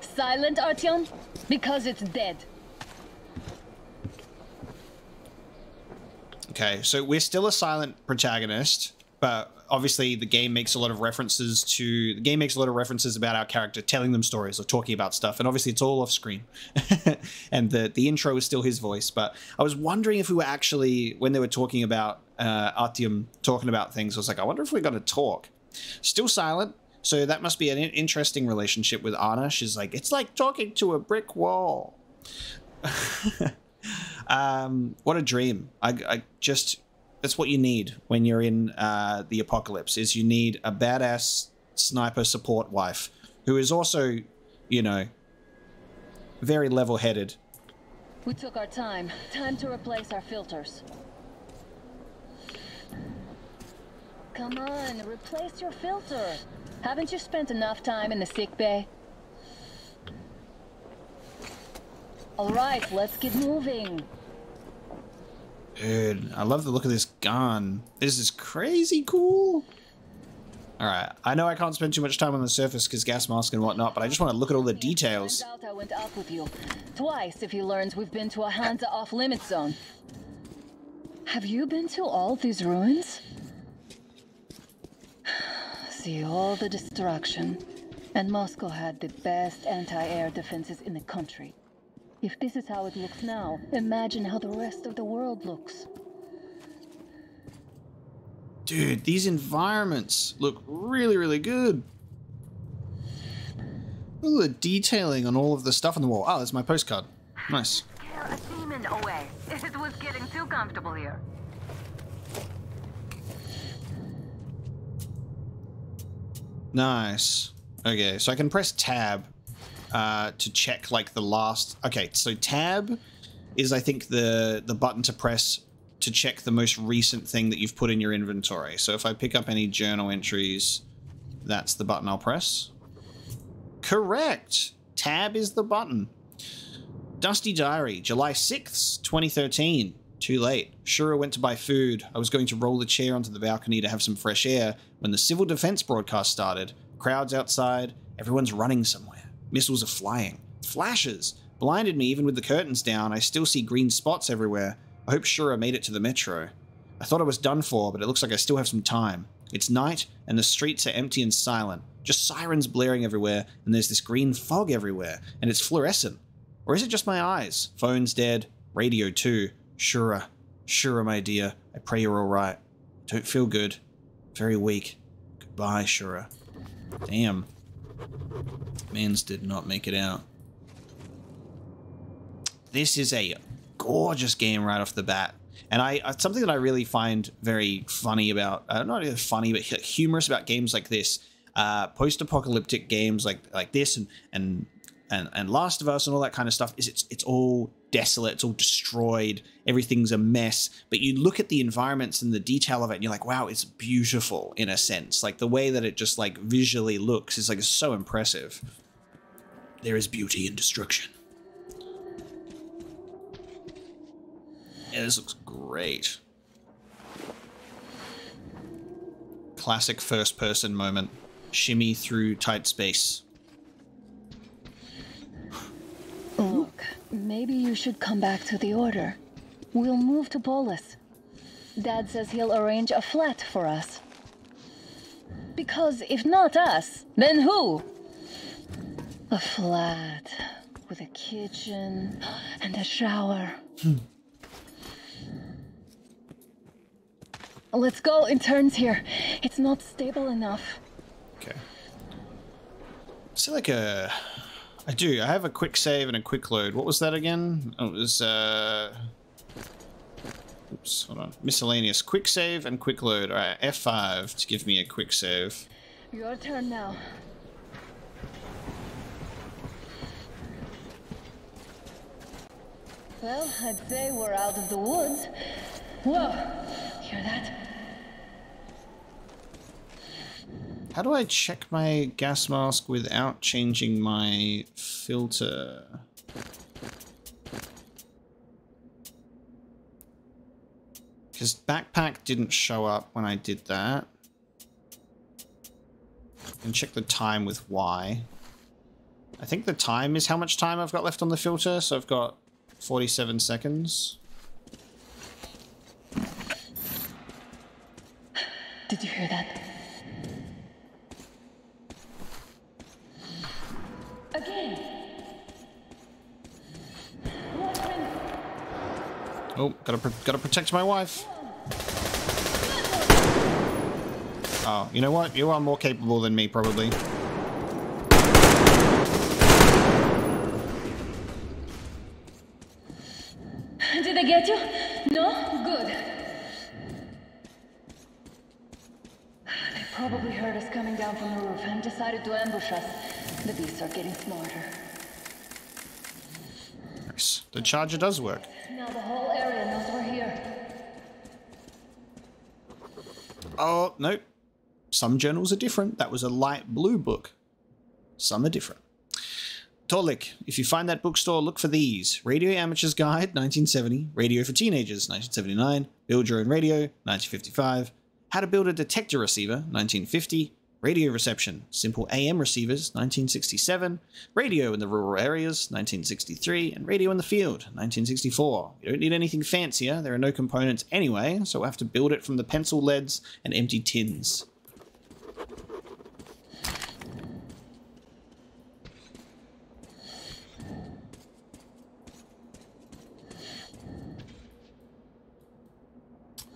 Silent, Artyom? Because it's dead. Okay, so we're still a silent protagonist, but obviously the game makes a lot of references to the game makes a lot of references about our character telling them stories or talking about stuff, and obviously it's all off screen. and the the intro is still his voice, but I was wondering if we were actually when they were talking about uh, talking about things, I was like, I wonder if we're going to talk. Still silent, so that must be an interesting relationship with Anna. She's like, it's like talking to a brick wall. um, what a dream! I, I just that's what you need when you're in uh, the apocalypse. Is you need a badass sniper support wife who is also, you know, very level-headed. We took our time. Time to replace our filters. Come on, replace your filter. Haven't you spent enough time in the sick bay? All right, let's get moving. Dude, I love the look of this gun. This is crazy cool. All right, I know I can't spend too much time on the surface because gas mask and whatnot, but I just want to look at all the details. Out I went up with you. Twice, if he learns we've been to a Hansa off-limit zone. Have you been to all these ruins? See all the destruction. And Moscow had the best anti-air defenses in the country. If this is how it looks now, imagine how the rest of the world looks. Dude, these environments look really, really good. Look at the detailing on all of the stuff on the wall. Ah, oh, there's my postcard. Nice. Scare a demon away. It was getting too comfortable here. Nice. Okay, so I can press tab uh, to check like the last. Okay, so tab is I think the the button to press to check the most recent thing that you've put in your inventory. So if I pick up any journal entries, that's the button I'll press. Correct. Tab is the button. Dusty Diary, July 6th, 2013. Too late. Shura went to buy food. I was going to roll the chair onto the balcony to have some fresh air when the civil defense broadcast started. Crowds outside. Everyone's running somewhere. Missiles are flying. Flashes. Blinded me even with the curtains down. I still see green spots everywhere. I hope Shura made it to the metro. I thought I was done for, but it looks like I still have some time. It's night, and the streets are empty and silent. Just sirens blaring everywhere, and there's this green fog everywhere, and it's fluorescent. Or is it just my eyes? Phone's dead. Radio too. Shura. Shura, my dear. I pray you're alright. Don't feel good. Very weak. Goodbye, Shura. Damn. Mans did not make it out. This is a gorgeous game right off the bat. And I something that I really find very funny about, uh, not really funny, but humorous about games like this, uh, post-apocalyptic games like like this and and and and Last of Us and all that kind of stuff is it's it's all desolate, it's all destroyed, everything's a mess. But you look at the environments and the detail of it, and you're like, wow, it's beautiful in a sense. Like the way that it just like visually looks is like so impressive. There is beauty in destruction. Yeah, this looks great. Classic first person moment. Shimmy through tight space. Maybe you should come back to the Order. We'll move to Polis. Dad says he'll arrange a flat for us. Because if not us, then who? A flat with a kitchen and a shower. Hmm. Let's go in turns here. It's not stable enough. Okay. Is it like a I do. I have a quick save and a quick load. What was that again? It was, uh... Oops, hold on. Miscellaneous. Quick save and quick load. Alright, F5 to give me a quick save. Your turn now. Well, I'd say we're out of the woods. Whoa! Hear that? How do I check my gas mask without changing my filter? Because backpack didn't show up when I did that. And check the time with Y. I think the time is how much time I've got left on the filter, so I've got 47 seconds. Did you hear that? Oh, gotta gotta protect my wife. Oh, you know what? You are more capable than me, probably. Did they get you? No? Good. They probably heard us coming down from the roof and decided to ambush us. The beasts are getting smarter. Nice. The charger does work. Now the whole area knows we're here. Oh, nope. Some journals are different. That was a light blue book. Some are different. Tolik, if you find that bookstore, look for these. Radio Amateur's Guide, 1970. Radio for Teenagers, 1979. Build Your Own Radio, 1955. How to Build a Detector Receiver, 1950. Radio Reception, Simple AM Receivers, 1967. Radio in the Rural Areas, 1963. And Radio in the Field, 1964. You don't need anything fancier. There are no components anyway, so we'll have to build it from the pencil leads and empty tins.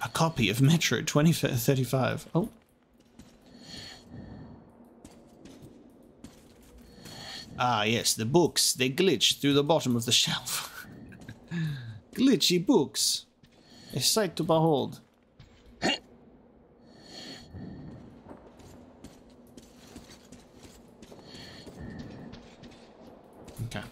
A copy of Metro 2035. Oh. Ah, yes, the books. They glitch through the bottom of the shelf. Glitchy books. A sight to behold. Okay.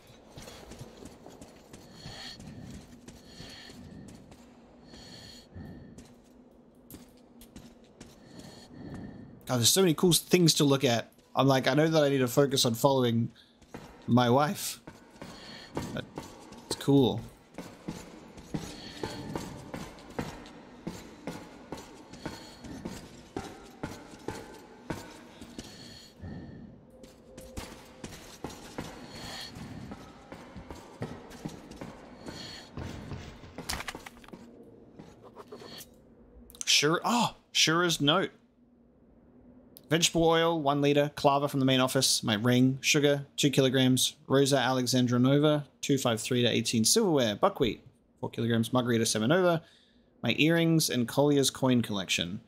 God, there's so many cool things to look at. I'm like, I know that I need to focus on following my wife. It's cool. Sure. Ah, oh, Shura's note. Vegetable oil, one liter. Clava from the main office. My ring. Sugar, two kilograms. Rosa Alexandronova, 253 to 18. Silverware. Buckwheat, four kilograms. Margarita Semenova. My earrings and Kolya's coin collection.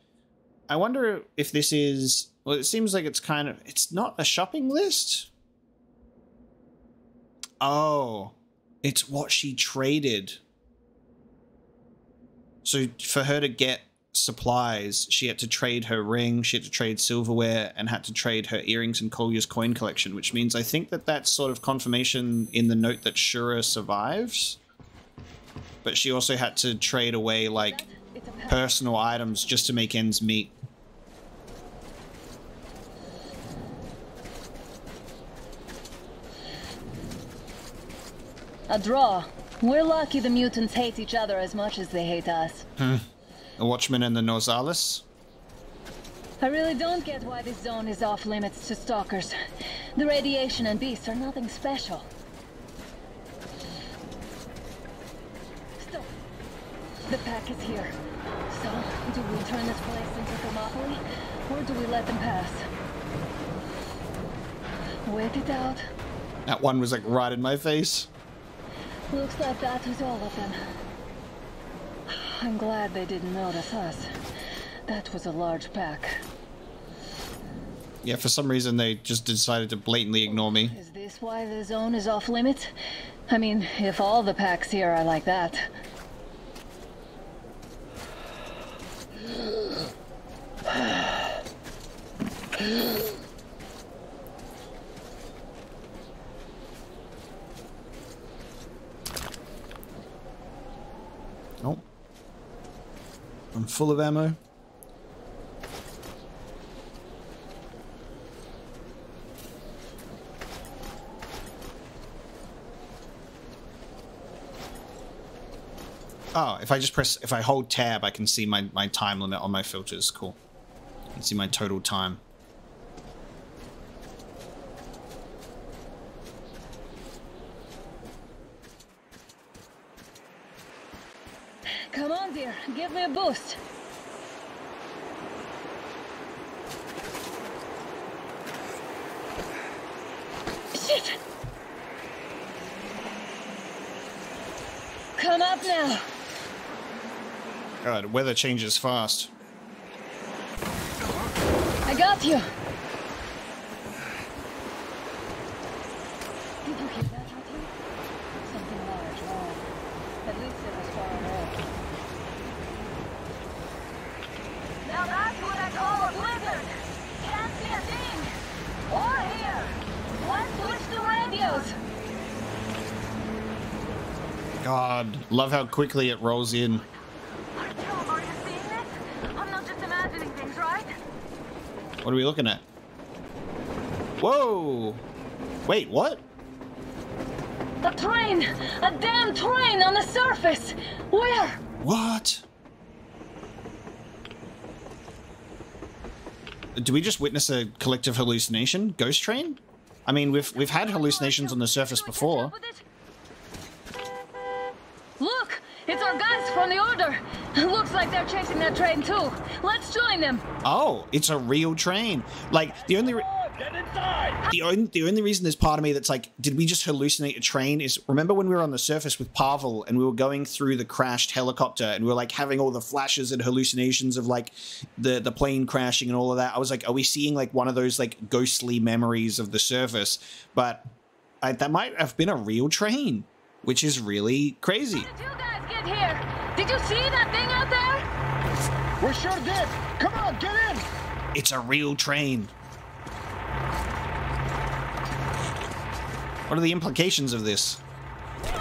I wonder if this is. Well, it seems like it's kind of. It's not a shopping list. Oh, it's what she traded. So for her to get supplies, she had to trade her ring, she had to trade silverware, and had to trade her earrings and Kolya's coin collection, which means I think that that's sort of confirmation in the note that Shura survives. But she also had to trade away, like, personal items just to make ends meet. A draw. We're lucky the mutants hate each other as much as they hate us. Hmm. The Watchman and the Nosalis? I really don't get why this zone is off limits to stalkers. The radiation and beasts are nothing special. Stop. The pack is here. So, do we turn this place into Thermopylae, or do we let them pass? Wait it out. That one was like right in my face. Looks like that was all of them. I'm glad they didn't notice us. That was a large pack. Yeah, for some reason they just decided to blatantly ignore me. Is this why the zone is off limits? I mean, if all the packs here are like that. Full of ammo. Oh, if I just press, if I hold tab, I can see my, my time limit on my filters. Cool. I can see my total time. Come on, dear. Give me a boost. Shit! Come up now. God, weather changes fast. I got you. Did you hear that, Artyom? Something large, long. At least it was far away. Now that's what I call a blizzard. Can't see a thing. Or hear. Let's switch to radios. God, love how quickly it rolls in. Artyom, are you seeing this? I'm not just imagining things, right? What are we looking at? Whoa! Wait, what? A train! A damn train on the surface! Where? What? Do we just witness a collective hallucination? Ghost train? I mean, we've we've had hallucinations on the surface before. Look! It's our guys from the Order! Looks like they're chasing that train too. Let's join them! Oh, it's a real train. Like the only re- the only the only reason there's part of me that's like, did we just hallucinate a train? Is remember when we were on the surface with Pavel and we were going through the crashed helicopter and we were like having all the flashes and hallucinations of like the the plane crashing and all of that. I was like, are we seeing like one of those like ghostly memories of the surface? But I, that might have been a real train, which is really crazy. Did You guys get here. Did you see that thing out there? We sure did. Come on, get in. It's a real train. What are the implications of this?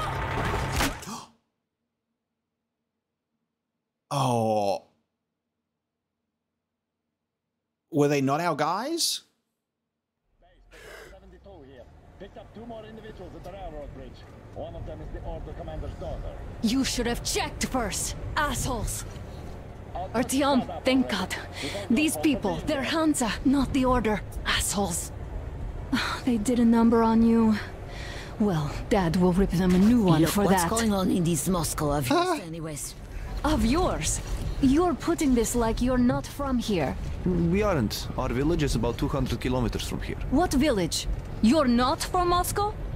Oh. Were they not our guys? Picked up two more individuals at the railroad bridge. One of them is the Order Commander's daughter. You should have checked first, assholes! Artyom, thank God. These people, they're Hansa, not the Order. Assholes. They did a number on you. Well, Dad will rip them a new one Look, for what's that. What's going on in this Moscow of yours, anyways? Of yours? You're putting this like you're not from here. We aren't. Our village is about 200 kilometers from here. What village? You're not from Moscow?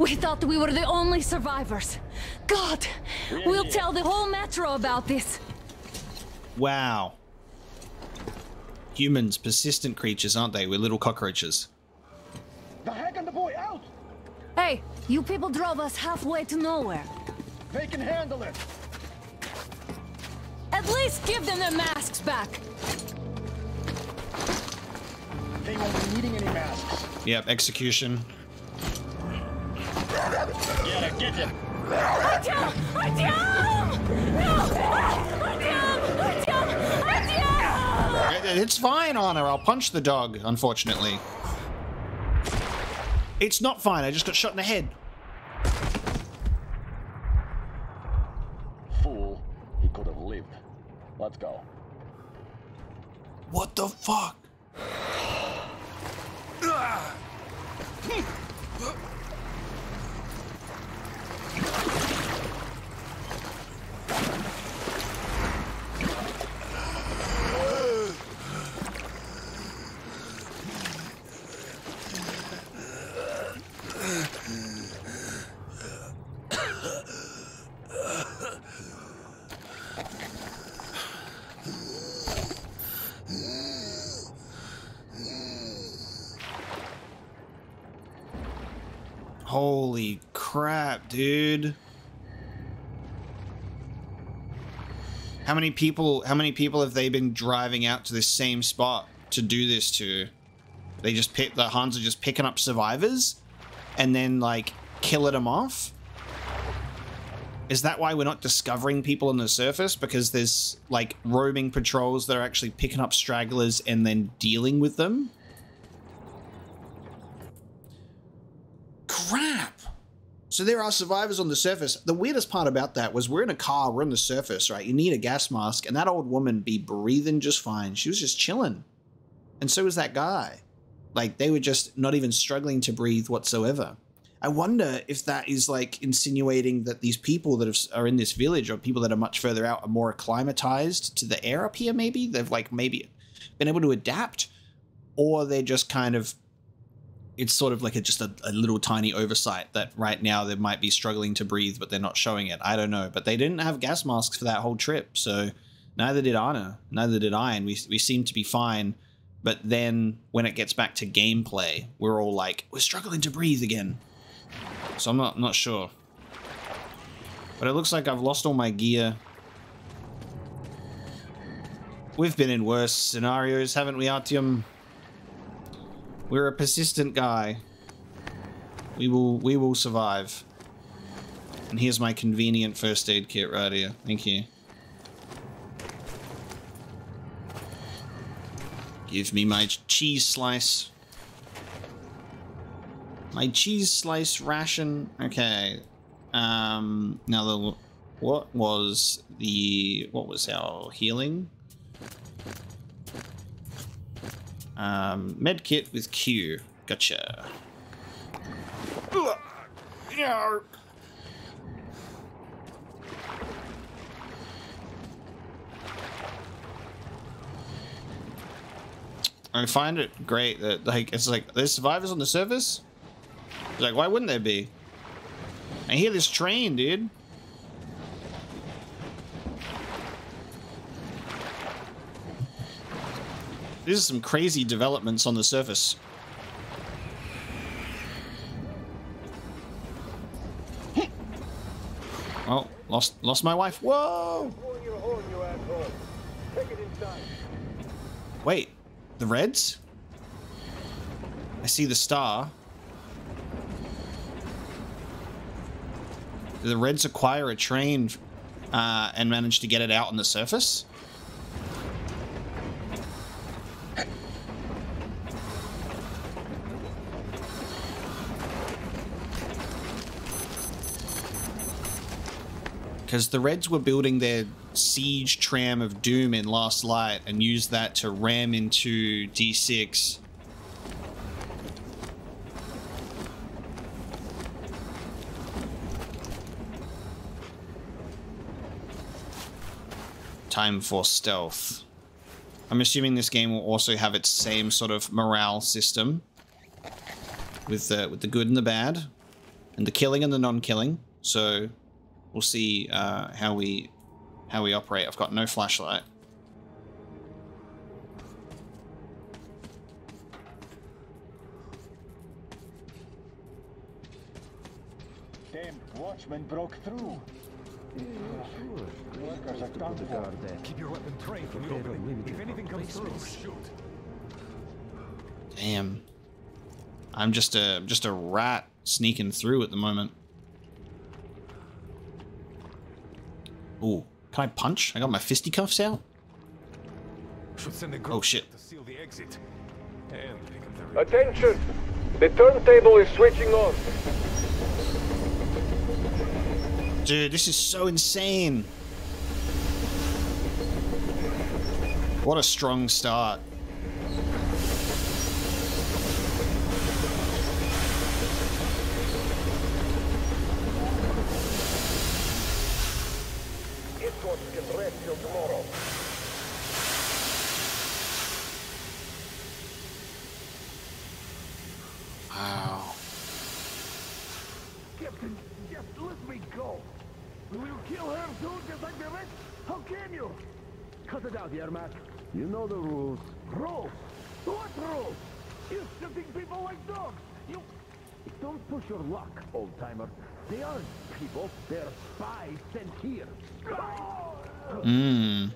We thought we were the only survivors. God, we'll tell the whole metro about this. Wow. Humans, persistent creatures, aren't they? We're little cockroaches. The hag and the boy out. Hey, you people drove us halfway to nowhere. They can handle it. At least give them their masks back. They won't be needing any masks. Yep, execution. Get him. No! It's fine, Honor. I'll punch the dog, unfortunately. It's not fine. I just got shot in the head. Fool. He could have lived. Let's go. What the fuck? Hmm. Holy crap, dude. How many people how many people have they been driving out to this same spot to do this to? They just pick the Huns are just picking up survivors and then like killing them off? Is that why we're not discovering people on the surface? Because there's like roaming patrols that are actually picking up stragglers and then dealing with them? Crap! So there are survivors on the surface. The weirdest part about that was we're in a car, we're on the surface, right? You need a gas mask, and that old woman be breathing just fine. She was just chilling. And so was that guy. Like they were just not even struggling to breathe whatsoever. I wonder if that is like insinuating that these people that have, are in this village or people that are much further out are more acclimatized to the air up here, maybe? They've like maybe been able to adapt, or they're just kind of it's sort of like a, just a, a, little tiny oversight that right now they might be struggling to breathe, but they're not showing it. I don't know. But they didn't have gas masks for that whole trip, so neither did Anna, neither did I, and we, we seem to be fine. But then when it gets back to gameplay, we're all like, we're struggling to breathe again. So I'm not, not sure. But it looks like I've lost all my gear. We've been in worse scenarios, haven't we, Artyom? We're a persistent guy. We will we will survive. And here's my convenient first aid kit right here. Thank you. Give me my cheese slice. My cheese slice ration. Okay. Um now the what was the what was our healing? Um, med kit with Q. Gotcha. I find it great that like it's like there's survivors on the surface. like, why wouldn't there be? I hear this train, dude. These are some crazy developments on the surface. Oh, lost lost my wife. Whoa! Wait, the Reds? I see the star. Did the Reds acquire a train uh, and manage to get it out on the surface? Because the Reds were building their siege tram of doom in Last Light and used that to ram into D6. Time for stealth. I'm assuming this game will also have its same sort of morale system with the with the good and the bad, and the killing and the non-killing. So we'll see uh, how we how we operate. I've got no flashlight. Damn watchman broke through. Workers are done for. Keep your weapon trained for the opening. If anything comes through, shoot. Damn. I'm just a just a rat sneaking through at the moment. Ooh, can I punch? I got my fisticuffs out. oh shit. Attention! The turntable is switching on. Dude, this is so insane. What a strong start. Wow. Captain, just let me go. Will you kill her too, just like the rest? How can you? Cut it out, Yermak. You know the rules. Rules? What rules? You shooting people like dogs. You... Don't push your luck, old timer. They aren't people, they're spies sent here. Mmm.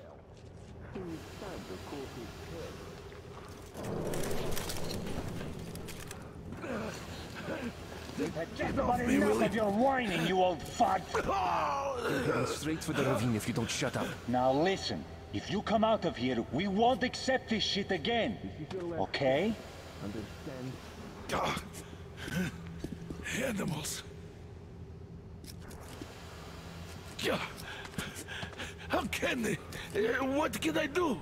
Just about enough of your whining, you old fart. Heading straight for the ravine if you don't shut up. Now listen, if you come out of here, we won't accept this shit again. Okay? Ah. Animals. How can they? Uh, What can I do?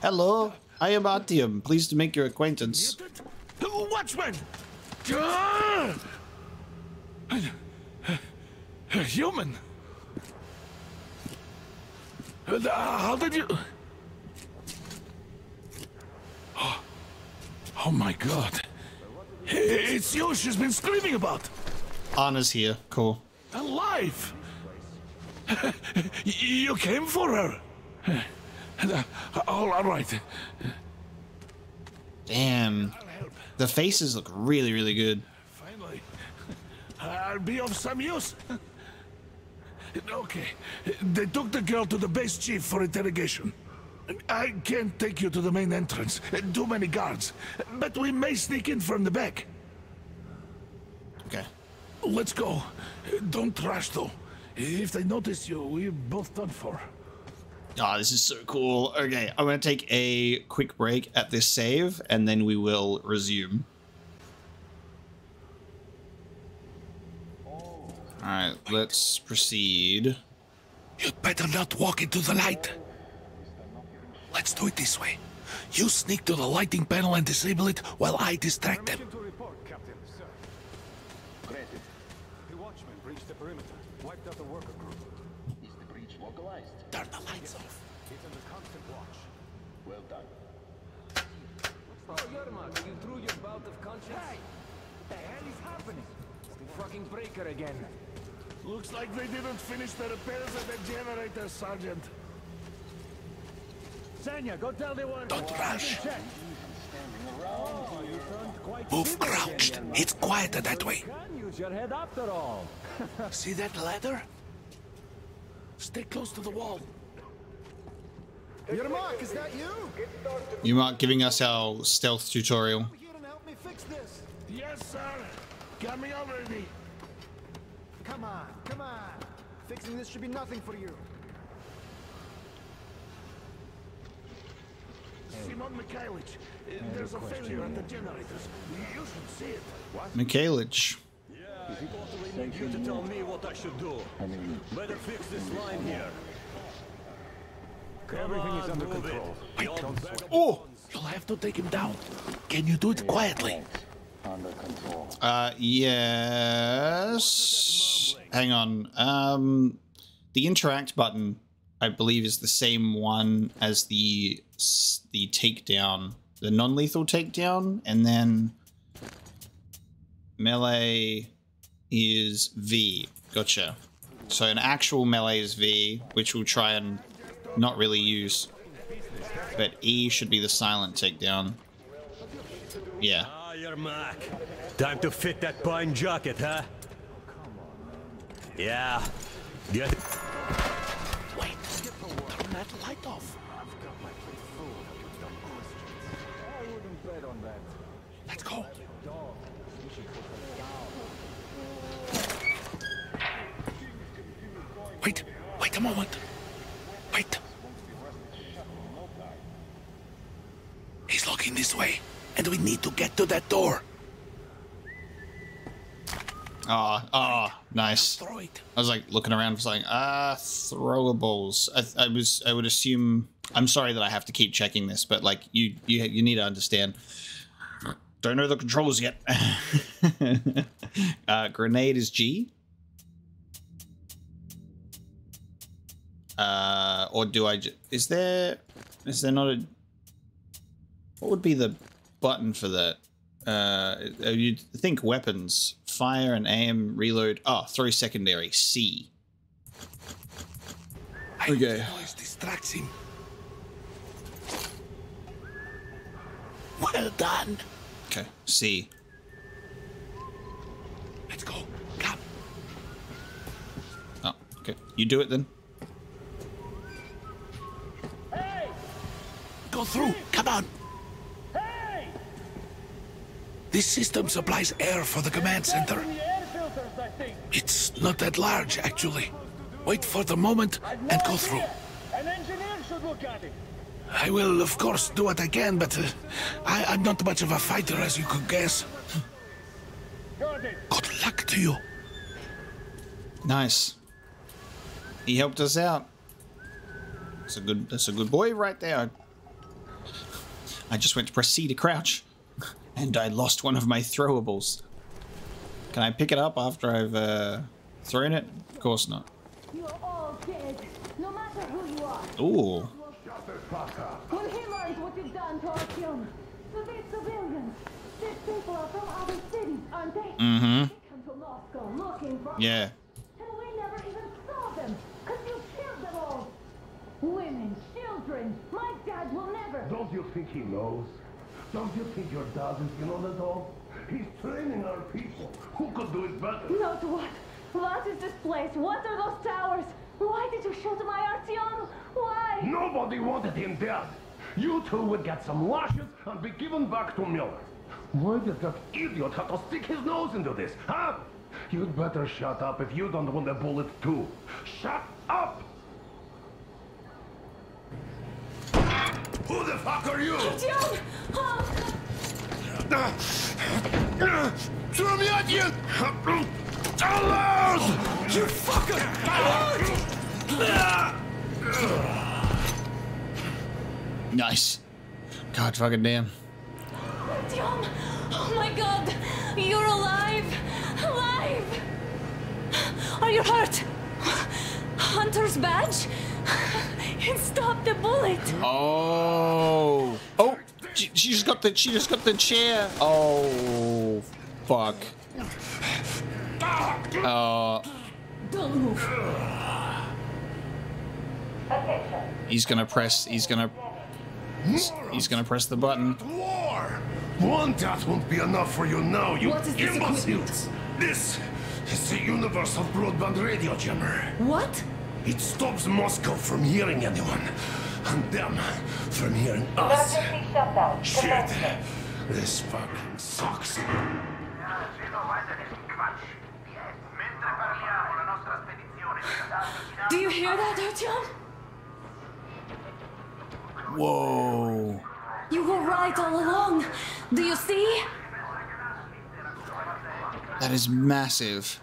Hello, I am Artyom. Pleased to make your acquaintance. Watchman! Ah! A human? Uh, How did you... Oh, oh my god. It's you she's been screaming about. Anna's here. Cool. Alive! you came for her. Uh, All all right. Damn. The faces look really, really good. Finally. I'll be of some use. Okay. They took the girl to the base chief for interrogation. I can't take you to the main entrance. Too many guards. But we may sneak in from the back. Okay. Let's go. Don't rush though. If they notice you, we're both done for. Ah, this is so cool. Okay, I'm going to take a quick break at this save, and then we will resume. Alright, let's proceed. You'd better not walk into the light. Let's do it this way. You sneak to the lighting panel and disable it while I distract them. The watchman breached the perimeter, wiped out the worker group. Is the breach localized? Turn the lights off. It's under constant watch. Well done. Oh, Yermak, you threw your bout of conscience? Hey! What the hell is happening? It's the fucking breaker again. Looks like they didn't finish the repairs at the generator, Sergeant. Sanya, go tell the one. Don't rush. Check. You turned Move crouched. It's quieter that way. Can use your head after all. See that ladder? Stay close to the wall. Yermak, is that you? Yermak giving us our stealth tutorial. Here and help me fix this. Yes, sir. Got me already. Come on, come on. Fixing this should be nothing for you. Simon Mikhailich, there's a failure at the generators. You should see it. What? Mikhailich. Thank you to tell me what I should do. Better fix this line here. Everything is under control. Oh! You'll have to take him down. Can you do it quietly? Under control. Uh, yes. Hang on. Um, the interact button, I believe, is the same one as the the takedown, the non-lethal takedown, and then melee is V. Gotcha. So an actual melee is V, which we'll try and not really use. But E should be the silent takedown. Yeah. Ah, Yermak. Time to fit that pine jacket, huh? Yeah. Get Wait. Turn that light off. Let's go. Wait. Wait a moment. Wait. He's looking this way, and we need to get to that door. Ah, ah, nice. Throw it. I was like looking around for something. Ah, throwables. I, I was. I would assume. I'm sorry that I have to keep checking this, but like you, you, you need to understand. Don't know the controls yet. uh, grenade is G. Uh, or do I? Is there? Is there not a? What would be the button for that? Uh, uh, you'd think weapons, fire and aim, reload. Oh, throw secondary, C. Okay. Distracts him. Well done. Okay, C. Let's go. Come. Oh, okay. You do it then. Hey! Go through. Come on. This system supplies air for the command center. It's not that large, actually. Wait for the moment and go through. An engineer should look at it. I will, of course, do what I can, but uh, I, I'm not much of a fighter, as you could guess. Got it. Good luck to you. Nice. He helped us out. That's a good. That's a good boy right there. I just went to press C to crouch, and I lost one of my throwables. Can I pick it up after I've uh, thrown it? Of course not. You're all dead, no matter who you are. Ooh. When he learns what you've done to our children, to these civilians, these people are from other cities, aren't they? Mm-hmm. They come to Moscow looking for Yeah. and we never even saw them, because you killed them all. Women, children, my dad will never. Don't you think he knows? Don't you think your dad is in on it all? He's training our people. Who could do it better? Not what? What is this place? What are those towers? Why did you shoot my Artyom? Why? Nobody wanted him dead. You two would get some lashes and be given back to Miller. Why did that idiot have to stick his nose into this, huh? You'd better shut up if you don't want a bullet too. Shut up! Who the fuck are you? Artyom! oh! Alert! You fucker! Nice. God fucking damn. Artyom! Oh my god! You're alive! Alive! Are you hurt? Hunter's badge? It stopped the bullet! Oh. Oh. She, she just got the. She just got the chair. Oh. Fuck. Uh. Don't move. He's gonna press. He's gonna. He's, he's gonna press the button. War! One death won't be enough for you now, you What is this imbeciles! This is the universal broadband radio jammer. What? It stops Moscow from hearing anyone, and them from hearing us. Shit! This fucking sucks. Do you hear that, Artyom? Whoa. You were right all along. Do you see? That is massive.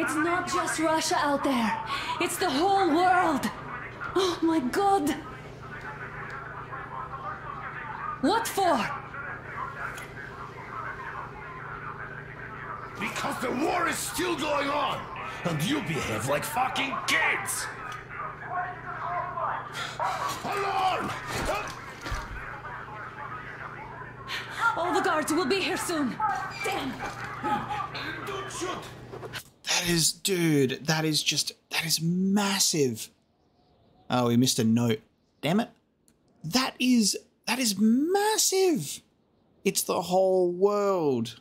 It's not just Russia out there. It's the whole world. Oh my god. What for? Because the war is still going on, and you behave like fucking kids! Alarm! All the guards will be here soon. Damn. Don't shoot! That is, dude. That is just. That is massive. Oh, we missed a note. Damn it. That is. That is massive. It's the whole world.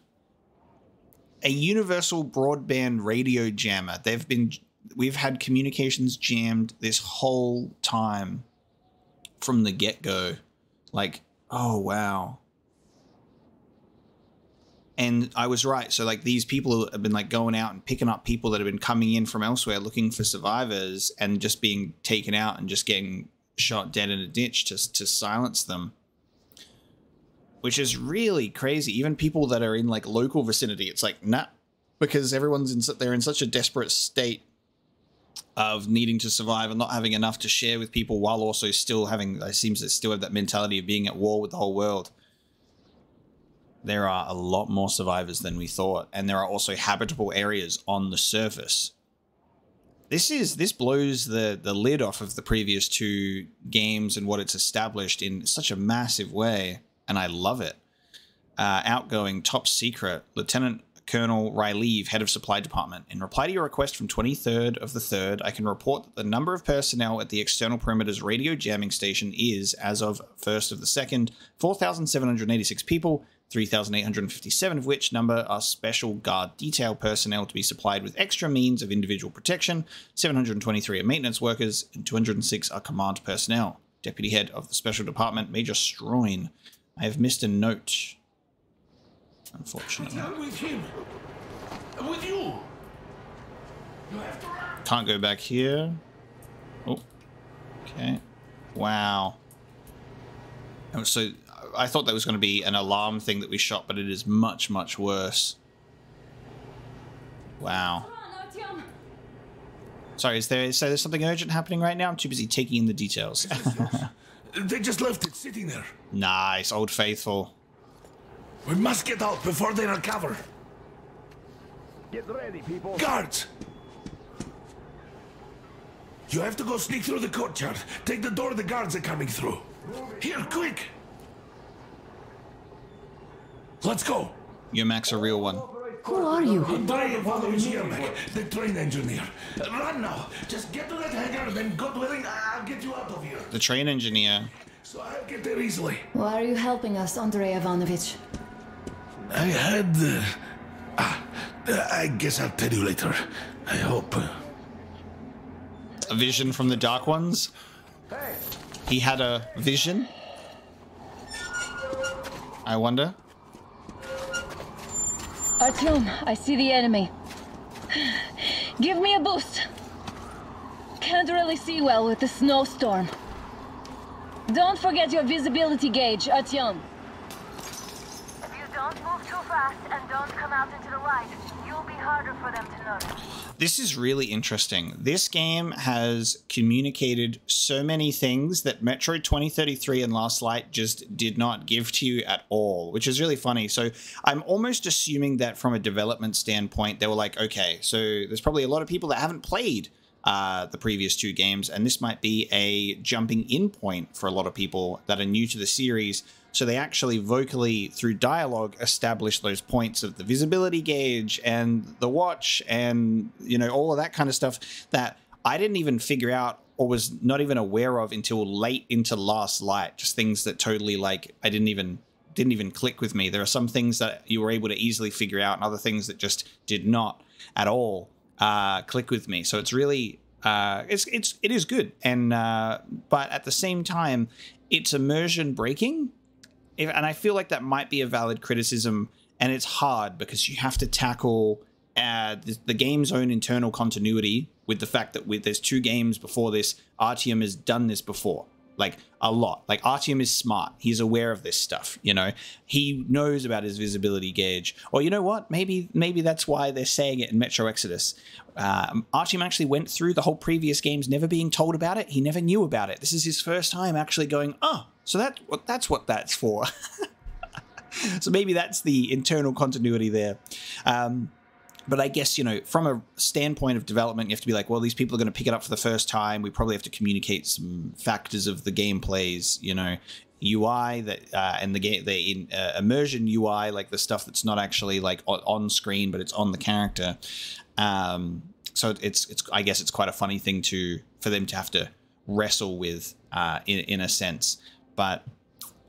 A universal broadband radio jammer. They've been. We've had communications jammed this whole time from the get go. Like, oh, wow. And I was right. So like these people have been like going out and picking up people that have been coming in from elsewhere looking for survivors and just being taken out and just getting shot dead in a ditch to to silence them. Which is really crazy. Even people that are in like local vicinity, it's like nah, because everyone's in they're in such a desperate state of needing to survive and not having enough to share with people while also still having it seems to still have that mentality of being at war with the whole world there are a lot more survivors than we thought, and there are also habitable areas on the surface. This is this blows the the lid off of the previous two games and what it's established in such a massive way, and I love it. Uh, outgoing, top secret, Lieutenant Colonel Ryleave, head of supply department. In reply to your request from 23rd of the 3rd, I can report that the number of personnel at the external perimeter's radio jamming station is, as of 1st of the 2nd, 4,786 people, 3,857 of which number are special guard detail personnel to be supplied with extra means of individual protection, 723 are maintenance workers, and 206 are command personnel. Deputy Head of the Special Department, Major Stroin. I have missed a note. Unfortunately. With him. With you. You have to run. Can't go back here. Oh. Okay. Wow. Oh, So I thought that was going to be an alarm thing that we shot, but it is much, much worse. Wow. Sorry, is there so there's something urgent happening right now? I'm too busy taking in the details. They just left it sitting there. nice, old faithful. We must get out before they recover. Get ready, people. Guards! You have to go sneak through the courtyard. Take the door the guards are coming through. Here, quick! Let's go! Yermak's a real one. Who are you? Andrei Ivanovich Yermak, the train engineer. Run now! Just get to that hangar, then God willing, I'll get you out of here. The train engineer. So I'll get there easily. Why are you helping us, Andrei Ivanovich? I had... Uh, ah, uh, I guess I'll tell you later. I hope. A vision from the Dark Ones? He had a vision? I wonder. Artyom, I see the enemy. Give me a boost. Can't really see well with the snowstorm. Don't forget your visibility gauge, Artyom. If you don't move too fast and don't come out into the light, you'll be harder for them to notice. This is really interesting. This game has communicated so many things that Metro 2033 and Last Light just did not give to you at all, which is really funny. So I'm almost assuming that from a development standpoint, they were like, okay, so there's probably a lot of people that haven't played uh, the previous two games, and this might be a jumping in point for a lot of people that are new to the series. So they actually vocally, through dialogue, establish those points of the visibility gauge and the watch and, you know, all of that kind of stuff that I didn't even figure out or was not even aware of until late into Last Light. Just things that totally, like, I didn't even didn't even click with me. There are some things that you were able to easily figure out and other things that just did not at all uh, click with me. So it's really uh, it's it's it is good, and uh, but at the same time, it's immersion breaking, if, and I feel like that might be a valid criticism. And it's hard because you have to tackle uh, the, the game's own internal continuity with the fact that with there's two games before this, Artyom has done this before like a lot. Like Artyom is smart. He's aware of this stuff, you know. He knows about his visibility gauge. Or you know what? Maybe maybe that's why they're saying it in Metro Exodus. Um, Artyom actually went through the whole previous games never being told about it. He never knew about it. This is his first time actually going, "Oh, so that that's what that's for." so maybe that's the internal continuity there. Um, but I guess, you know, from a standpoint of development, you have to be like, well, these people are going to pick it up for the first time. We probably have to communicate some factors of the gameplays, you know, UI that uh, and the game, the uh, immersion UI, like the stuff that's not actually like on, on screen, but it's on the character. Um, so it's it's I guess it's quite a funny thing to for them to have to wrestle with uh, in in a sense. But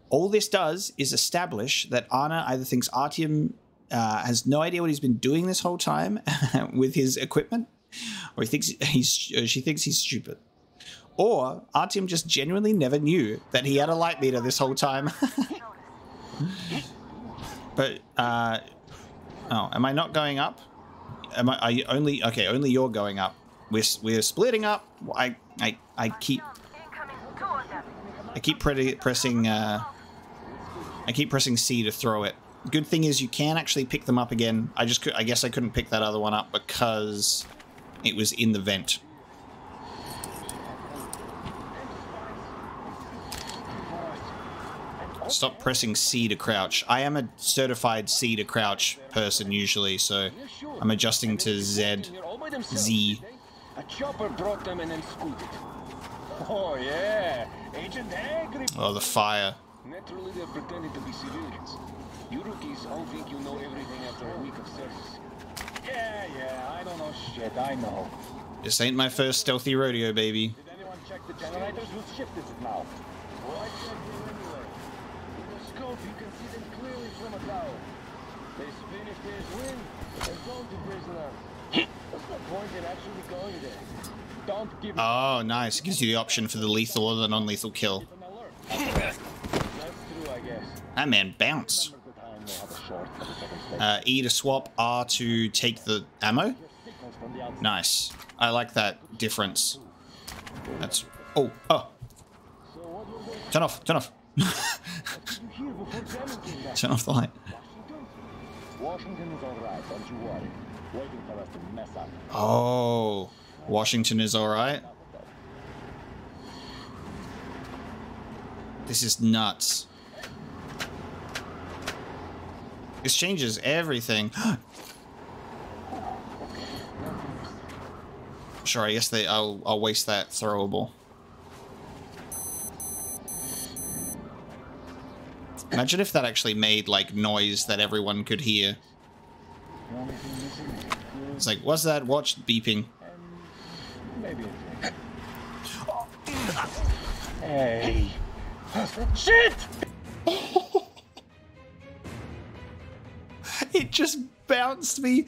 all this does is establish that Anna either thinks Artyom uh, has no idea what he's been doing this whole time with his equipment, or he thinks he's she thinks he's stupid, or Artyom just genuinely never knew that he had a light meter this whole time. but uh, oh, am I not going up? Am I? Are you only okay? Only you're going up. We're we're splitting up. I I I keep I keep pre- pressing. Uh, I keep pressing C to throw it. Good thing is you can actually pick them up again. I just could, I guess I couldn't pick that other one up because it was in the vent. Stop pressing C to crouch. I am a certified C to crouch person usually, so I'm adjusting to Z. Z. A chopper brought them and then scooted. Oh yeah, Agent Haggard. Oh, the fire. Naturally, they're pretending to be civilians. You rookies all think you know everything after a week of service. Yeah, yeah, I don't know shit, I know. This ain't my first stealthy rodeo, baby. Did anyone check the generators? Whose shift is it now? Well, I checked anyway. With the scope, you can see them clearly from a tower. They spin if there's wind, and don't to prisoner. What's the point in actually going there? Don't give Oh, nice. It gives you the option for the lethal or the non-lethal kill. That's true, I guess. That man bounced. Uh, e to swap, R to take the ammo. Nice. I like that difference. That's... Oh, oh. Turn off, turn off. turn off the light. Oh, Washington is alright. This is nuts. This changes everything. sure, I guess they. I'll. I'll waste that throwable. Imagine if that actually made like noise that everyone could hear. It's like, what's that watch beeping? Maybe Hey. Shit! it just bounced me.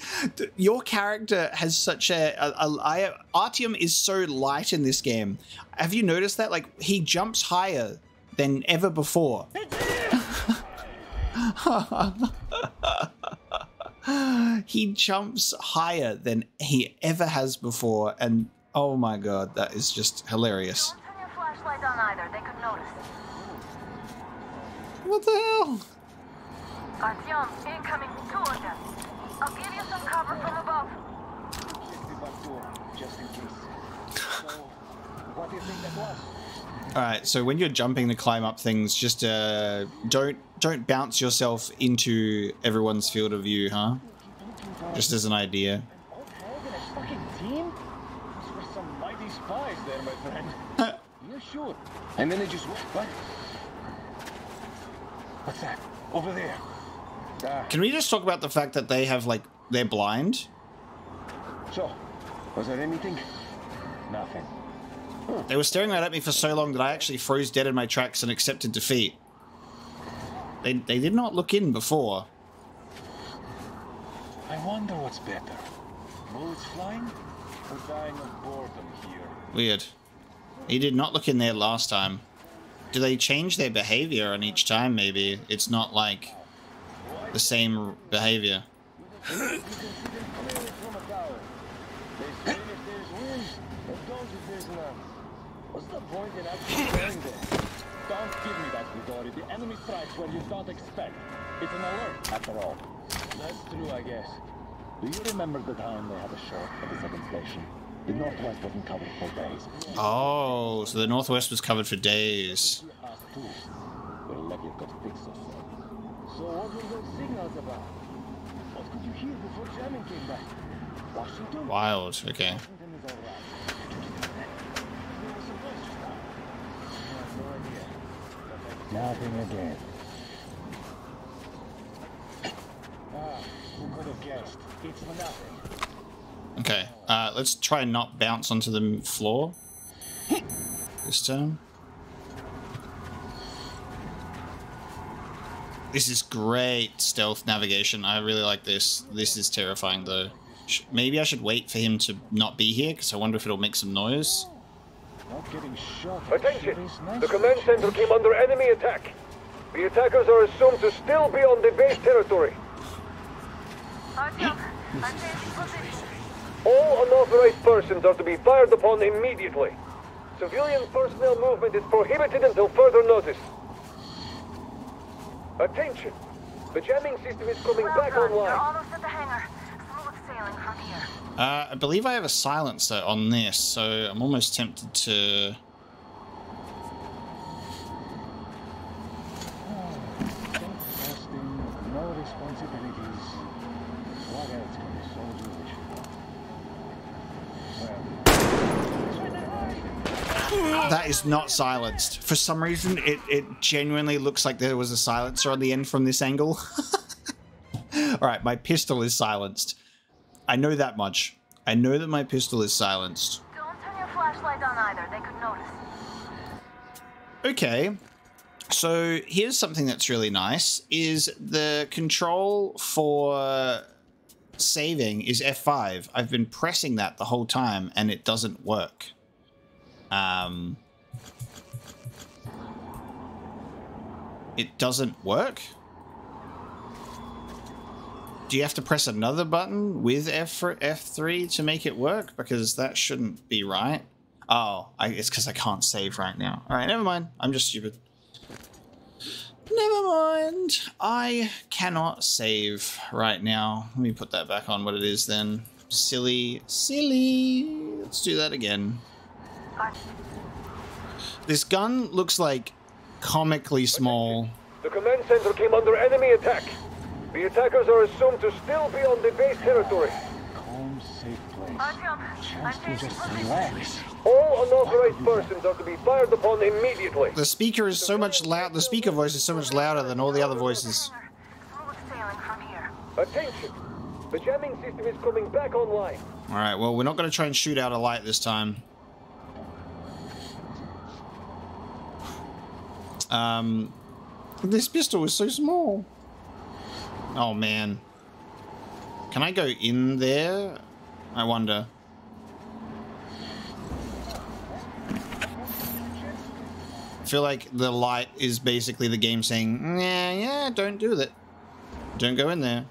Your character has such a, a, a I, Artyom is so light in this game. Have you noticed that? Like he jumps higher than ever before. he jumps higher than he ever has before, and oh my god, that is just hilarious. Turn your flashlight on either, they could notice. What the hell? Artyom, incoming, two of them. I'll give you some cover from above. Just in case. So, what do you think that was? All right, so when you're jumping to climb up things, just uh, don't don't bounce yourself into everyone's field of view, huh? Just as an idea. Fucking team? Those were some mighty spies there, my friend. You're sure? And then they just what? What's that? Over there. Can we just talk about the fact that they have like they're blind? so, was there anything? Nothing. They were staring right at me for so long that I actually froze dead in my tracks and accepted defeat. They they did not look in before. I wonder what's better. Bullets flying or dying of boredom here? Weird. He did not look in there last time. Do they change their behavior on each time? Maybe it's not like the same behavior. What's the point in actually going there? Don't give me that, Midori. The enemy strikes where you don't expect. It's an alert, after all. That's true, I guess. Do you remember the time they had a short at the second station? The Northwest wasn't covered for days. Oh, so the Northwest was covered for days. We're lucky it got fixed so. What were those signals about? What could you hear before jamming came back? Washington? Wild. Okay. Washington is all right. There was some noise just now. I no idea. Nothing again. Ah, who could have guessed? It's nothing. Okay. Uh, let's try and not bounce onto the floor this time. This is great stealth navigation. I really like this. This is terrifying though. Sh- Maybe I should wait for him to not be here because I wonder if it'll make some noise. Not getting shot. Attention! The command center came under enemy attack. The attackers are assumed to still be on the base territory. Artyom, I'm changing position. All unauthorized persons are to be fired upon immediately. Civilian personnel movement is prohibited until further notice. Attention! The jamming system is coming Well back done, you're online. almost at the hangar. Smooth sailing from here. Uh, I believe I have a silencer on this, so I'm almost tempted to. Testing, no responsibilities. What else can a soldier wish for? Well, That is not silenced. For some reason, it, it genuinely looks like there was a silencer on the end from this angle. All right, my pistol is silenced. I know that much. I know that my pistol is silenced. Don't turn your flashlight on either. They could notice. Okay. So here's something that's really nice is the control for saving is F5. I've been pressing that the whole time and it doesn't work. Um It doesn't work? Do you have to press another button with F F3 to make it work? Because that shouldn't be right. Oh, I, it's because I can't save right now. All right, never mind. I'm just stupid. Never mind. I cannot save right now. Let me put that back on what it is then. Silly, silly. Let's do that again. This gun looks like comically small. The command center came under enemy attack. The attackers are assumed to still be on the base territory. Calm, safe place. I'm Chance to changing just relax. All unauthorized persons are to be fired upon immediately. The speaker is so much loud. The speaker voice is so much louder than all the other voices. Smooth sailing from here. Attention! The jamming system is coming back online. All right. Well, we're not going to try and shoot out a light this time. Um, this pistol is so small. Oh man. Can I go in there? I wonder. I feel like the light is basically the game saying, yeah, yeah, don't do that. Don't go in there.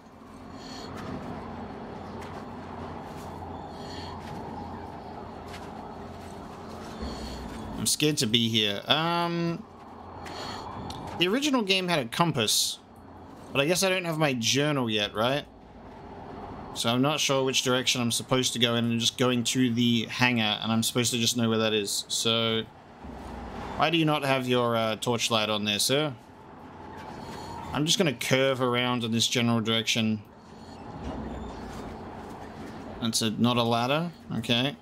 I'm scared to be here. Um, the original game had a compass, but I guess I don't have my journal yet, right? So I'm not sure which direction I'm supposed to go in. I'm just going to the hangar, and I'm supposed to just know where that is. So, why do you not have your uh, torchlight on there, sir? I'm just going to curve around in this general direction. That's a, not a ladder. Okay.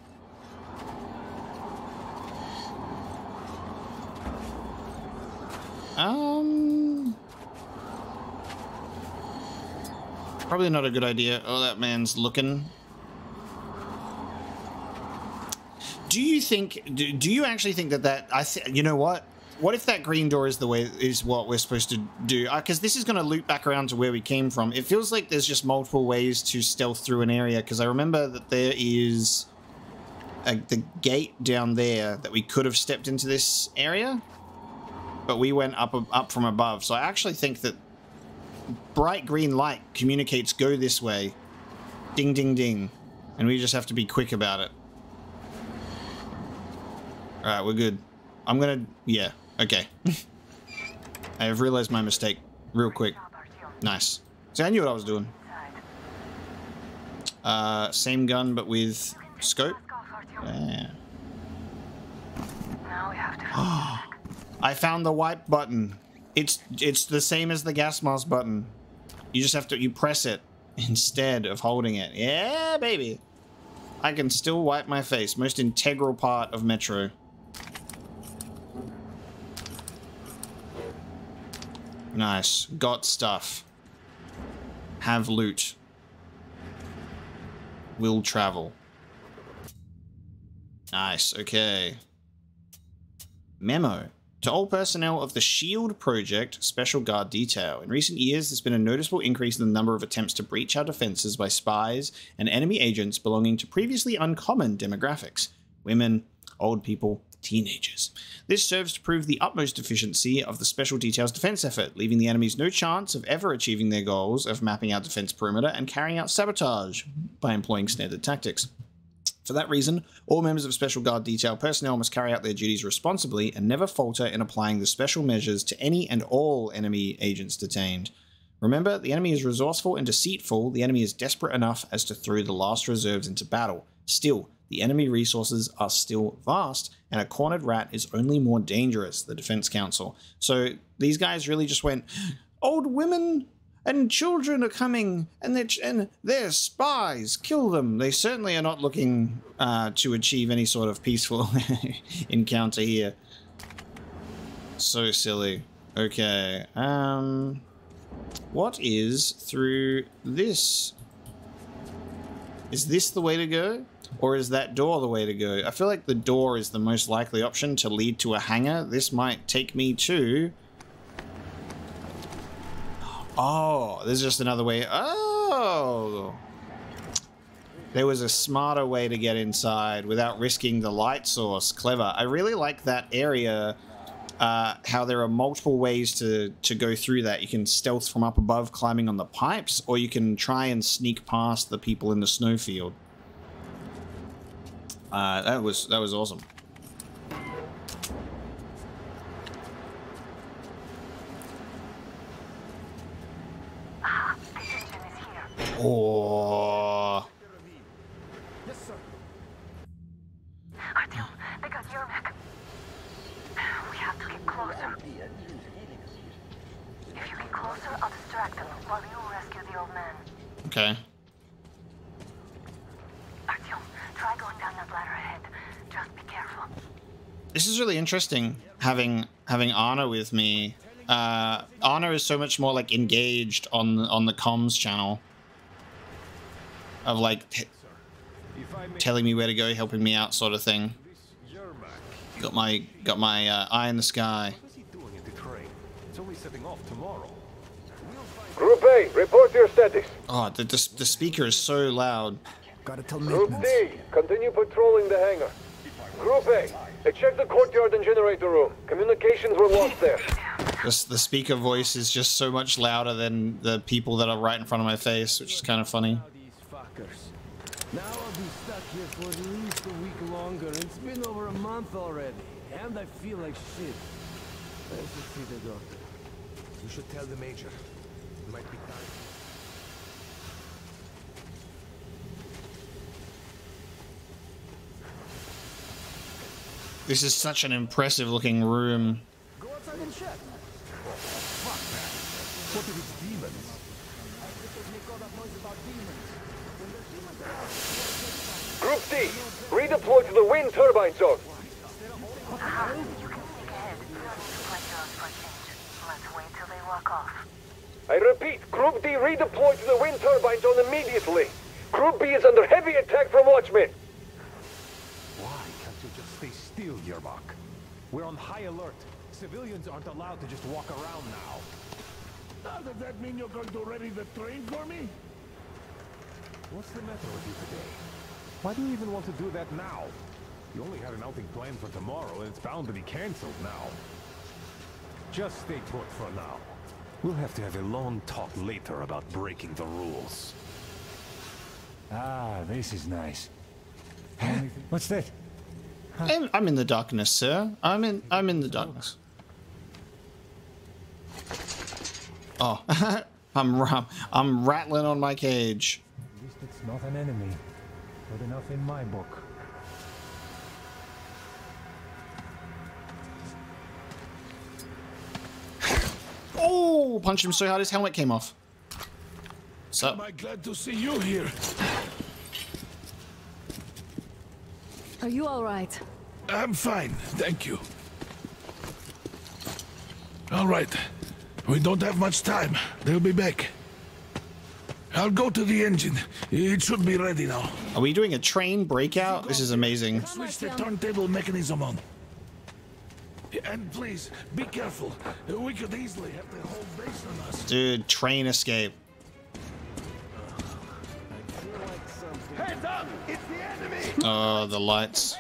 Um... Probably not a good idea. Oh, that man's looking. Do you think, do, do you actually think that that, I th you know what? What if that green door is the way, is what we're supposed to do? Because this is going to loop back around to where we came from. It feels like there's just multiple ways to stealth through an area, because I remember that there is a, the gate down there that we could have stepped into this area, but we went up, up from above. So I actually think that bright green light communicates go this way. Ding, ding, ding. And we just have to be quick about it. Alright, we're good. I'm gonna... Yeah, okay. I have realized my mistake real quick. Nice. See, I knew what I was doing. Uh, same gun, but with scope. Yeah. I found the wipe button. It's it's the same as the gas mask button. You just have to you press it instead of holding it. Yeah, baby. I can still wipe my face. Most integral part of Metro. Nice. Got stuff. Have loot. Will travel. Nice. Okay. Memo. To all personnel of the SHIELD project Special Guard Detail, in recent years there's been a noticeable increase in the number of attempts to breach our defenses by spies and enemy agents belonging to previously uncommon demographics women, old people, teenagers. This serves to prove the utmost efficiency of the Special Detail's defense effort, leaving the enemies no chance of ever achieving their goals of mapping our defense perimeter and carrying out sabotage by employing standard tactics. For that reason, all members of Special Guard Detail personnel must carry out their duties responsibly and never falter in applying the special measures to any and all enemy agents detained. Remember, the enemy is resourceful and deceitful, the enemy is desperate enough as to throw the last reserves into battle. Still, the enemy resources are still vast, and a cornered rat is only more dangerous, the Defense Council. So these guys really just went, old women, and children are coming, and they're, and they're spies. Kill them. They certainly are not looking uh, to achieve any sort of peaceful encounter here. So silly. Okay. Um, what is through this? Is this the way to go? Or is that door the way to go? I feel like the door is the most likely option to lead to a hangar. This might take me to... Oh, there's just another way. Oh! There was a smarter way to get inside without risking the light source. Clever. I really like that area, uh, how there are multiple ways to, to go through that. You can stealth from up above, climbing on the pipes, or you can try and sneak past the people in the snowfield. Uh, that was that was awesome. Oh. Yes, sir. Artyom, they got Yermak. We have to get closer. If you get closer, I'll distract them while you rescue the old man. Okay. Artyom, try going down that ladder ahead. Just be careful. This is really interesting having having Anna with me. Uh, Anna is so much more like engaged on on the comms channel of like telling me where to go, helping me out, sort of thing. Got my got my uh, eye in the sky. It's only setting off tomorrow. Group A, report your status. Oh, the the, the speaker is so loud. Gotta tell Group D, continue patrolling the hangar. Group A, check the courtyard and generator room. Communications were lost there. The, the speaker voice is just so much louder than the people that are right in front of my face, which is kind of funny. Now I'll be stuck here for at least a week longer. It's been over a month already, and I feel like shit. I should see the doctor. You should tell the major. It might be time. This is such an impressive looking room. Go outside and check. Fuck that. What if it's demons? They make all that noise about demons. When there's demons around, Group D, redeploy to the wind turbine zone. Aha, you can sneak ahead. We need to fight those for change. Let's wait till they walk off. I repeat, Group D redeploy to the wind turbine zone immediately. Group B is under heavy attack from Watchmen. Why can't you just stay still, Yermak? We're on high alert. Civilians aren't allowed to just walk around now. Now, does that mean you're going to ready the train for me? What's the matter with you today? Why do you even want to do that now? You only had an outing planned for tomorrow, and it's bound to be cancelled now. Just stay put for now. We'll have to have a long talk later about breaking the rules. Ah, this is nice. What's that? I'm, I'm in the darkness, sir. I'm in I'm in the darkness. Oh, I'm ram- I'm rattling on my cage. At least it's not an enemy. Good enough in my book. Oh, punched him so hard his helmet came off. So Am I glad to see you here? Are you all right? I'm fine, thank you. All right. We don't have much time. They'll be back. I'll go to the engine. It should be ready now. Are we doing a train breakout? This is amazing. Switch the turntable mechanism on. And please, be careful. We could easily have the whole base on us. Dude, train escape. It's the enemy! Oh, the lights.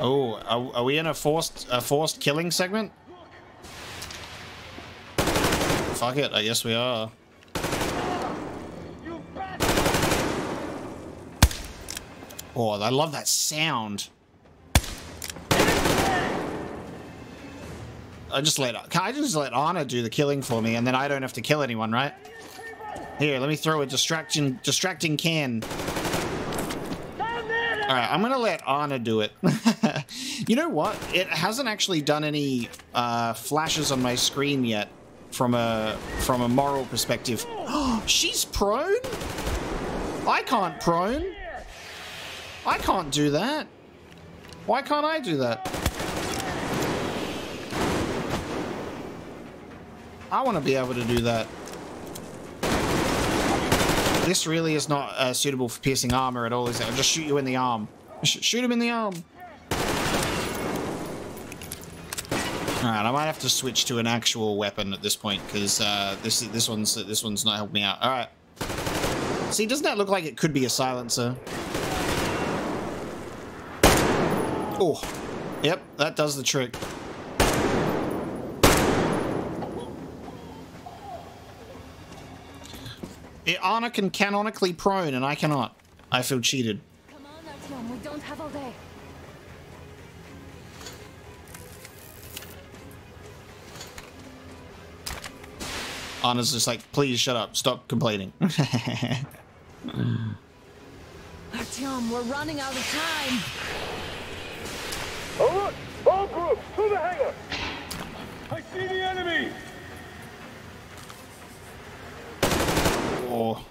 Oh, are, are we in a forced a forced killing segment? Fuck it, I guess we are. Oh, I love that sound. I just let can I just let Anna do the killing for me, and then I don't have to kill anyone, right? Here, let me throw a distraction distracting can. All right, I'm gonna let Anna do it. you know what? It hasn't actually done any uh, flashes on my screen yet from a from a moral perspective. She's prone. I can't prone. I can't do that. Why can't I do that? I want to be able to do that. This really is not uh, suitable for piercing armor at all, is it? I'll just shoot you in the arm. Sh shoot him in the arm. Alright, I might have to switch to an actual weapon at this point, because uh, this this one's this one's not helping me out. Alright. See, doesn't that look like it could be a silencer? Oh. Yep, that does the trick. It, Anna can canonically prone and I cannot. I feel cheated. Come on, Artyom, we don't have all day. Anna's just like, please shut up, stop complaining. Artyom, we're running out of time. All right, all groups, to the hangar. I see the enemy. Oh.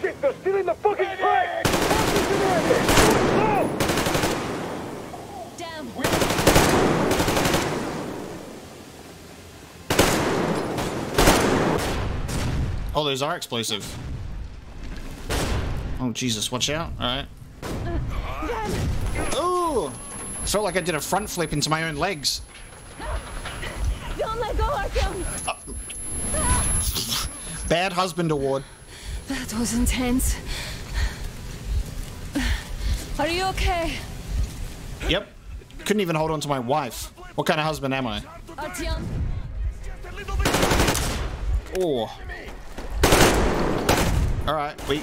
Shit, they're stealing the fucking track. Damn. Oh, those are explosive. Oh, Jesus, watch out. Alright. Oh! Felt like I did a front flip into my own legs. Don't let go, Artyom. Bad husband award. That was intense. Are you okay? Yep. Couldn't even hold on to my wife. What kind of husband am I? Artyom? Oh. Alright, wait.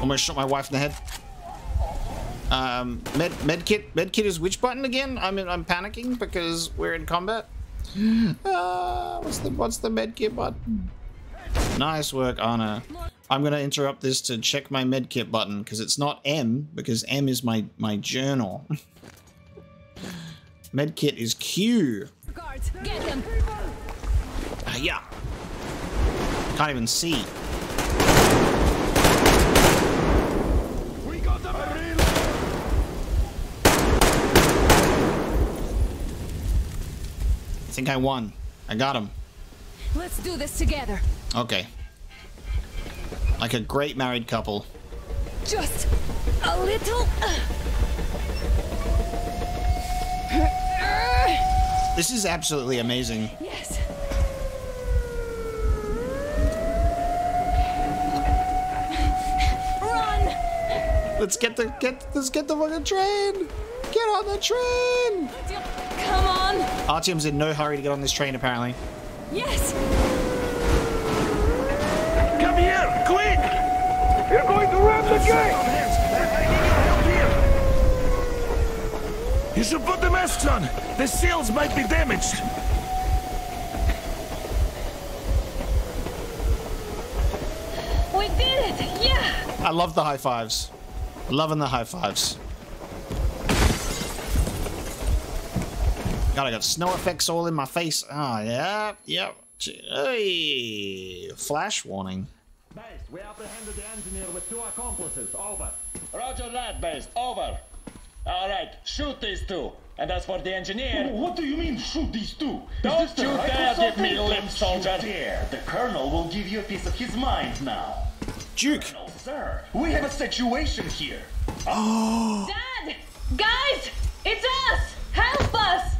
Almost shot my wife in the head. Um, med medkit. Medkit is which button again? I'm I'm panicking because we're in combat. Uh, what's the what's the medkit button? Nice work, Anna. I'm gonna interrupt this to check my medkit button because it's not M because M is my my journal. medkit is Q. Guards, get him. Ah, yeah. Can't even see. We got the I think I won. I got him. Let's do this together. Okay. Like a great married couple. Just a little. Uh, this is absolutely amazing. Yes. Run! Let's get the get let's get the fucking train. Get on the train. Come on! Artyom's in no hurry to get on this train apparently. Yes! Come here, quick! You're going to ram the gate! You should put the masks on. The seals might be damaged. We did it! Yeah! I love the high fives. Loving the high fives. God, I got snow effects all in my face. Ah, yeah, yep. Hey, flash warning. Base, we apprehended the engineer with two accomplices. Over. Roger that, Base. Over. All right, shoot these two. And as for the engineer... What do you mean, shoot these two? Don't Is this the you rifle dare give me something? lip, soldier. You dare. The colonel will give you a piece of his mind now. Duke. Colonel, sir, we have a situation here. Oh. Dad! Guys! It's us! Help us!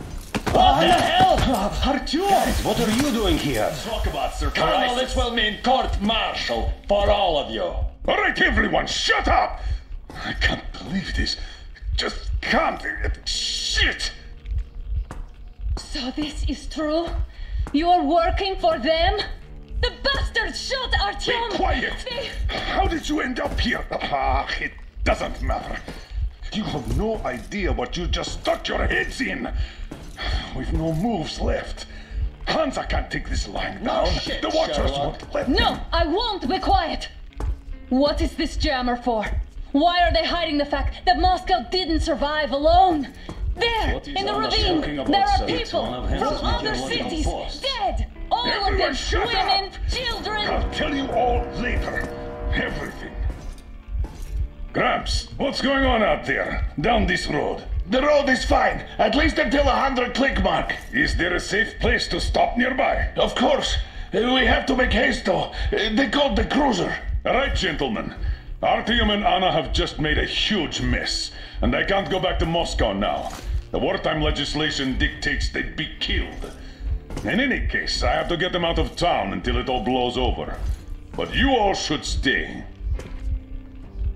What the hell? Artyom! Guys, what are you doing here? Talk about surprise. Colonel, this will mean court-martial for all of you. All right, everyone, shut up! I can't believe this. Just can't. Shit! So this is true? You're working for them? The bastards shot Artyom! Be quiet! They... How did you end up here? Ah, it doesn't matter. You have no idea what you just stuck your heads in. We've no moves left. Hansa can't take this line No down. shit, the Watchers Sherlock. won't let No, them. I won't be quiet! What is this jammer for? Why are they hiding the fact that Moscow didn't survive alone? There, in the ravine, there are people One of him from other one of them cities dead. Everyone shut women, children. I'll tell you all later. Everything. Gramps, what's going on out there? Down this road? The road is fine, at least until a hundred click mark. Is there a safe place to stop nearby? Of course. Uh, We have to make haste though. Uh, They called the cruiser. All right, gentlemen. Artyom and Anna have just made a huge mess, and they can't go back to Moscow now. The wartime legislation dictates they'd be killed. In any case, I have to get them out of town until it all blows over. But you all should stay.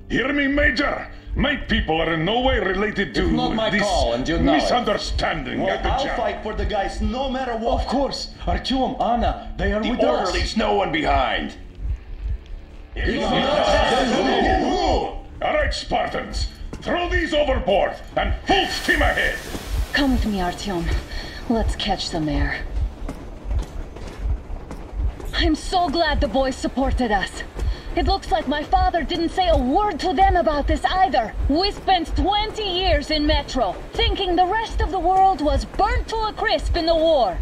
Hear me, Major? My people are in no way related to It's not my this call, and you know it. misunderstanding Well, I'll jam. fight for the guys no matter what. Of course. Artyom, Anna, they are The with orderlies, us. no one behind. It's not who. All right, Spartans. Throw these overboard and full steam ahead. Come with me, Artyom. Let's catch some air. I'm so glad the boys supported us. It looks like my father didn't say a word to them about this either. We spent 20 years in Metro, thinking the rest of the world was burnt to a crisp in the war.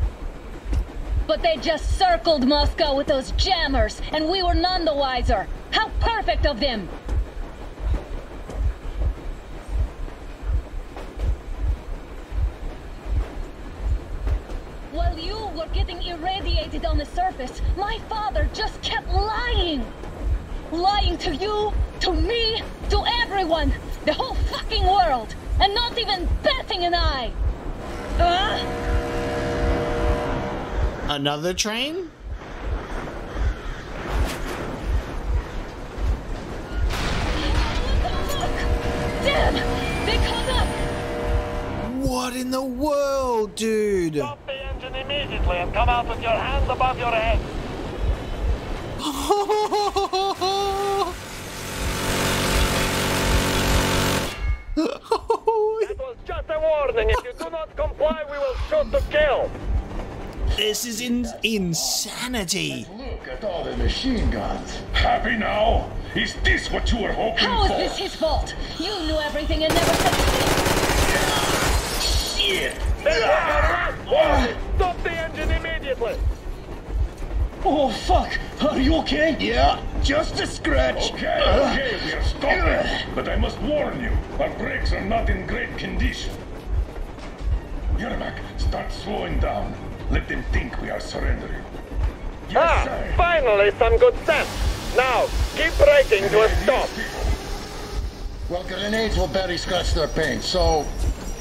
But they just circled Moscow with those jammers, and we were none the wiser. How perfect of them! While you were getting irradiated on the surface, my father just kept lying. Lying to you, to me, to everyone, the whole fucking world, and not even batting an eye. Uh? Another train? Damn! They! What in the world, dude? Stop the engine immediately and come out with your hand above your head. that was just a warning. If you do not comply, we will shoot to kill. This is in- insanity. Look at all the machine guns. Happy now? Is this what you were hoping How is for? this his fault? You knew everything and never said Shit! This was your last warning. Stop the engine immediately. Oh, fuck. Are you okay? Yeah, just a scratch. Okay, okay, we are stopping. But I must warn you, our brakes are not in great condition. Yermak, start slowing down. Let them think we are surrendering. Yes, ah, sir. finally some good sense. Now, keep braking to a stop. Well, grenades will barely scratch their paint, so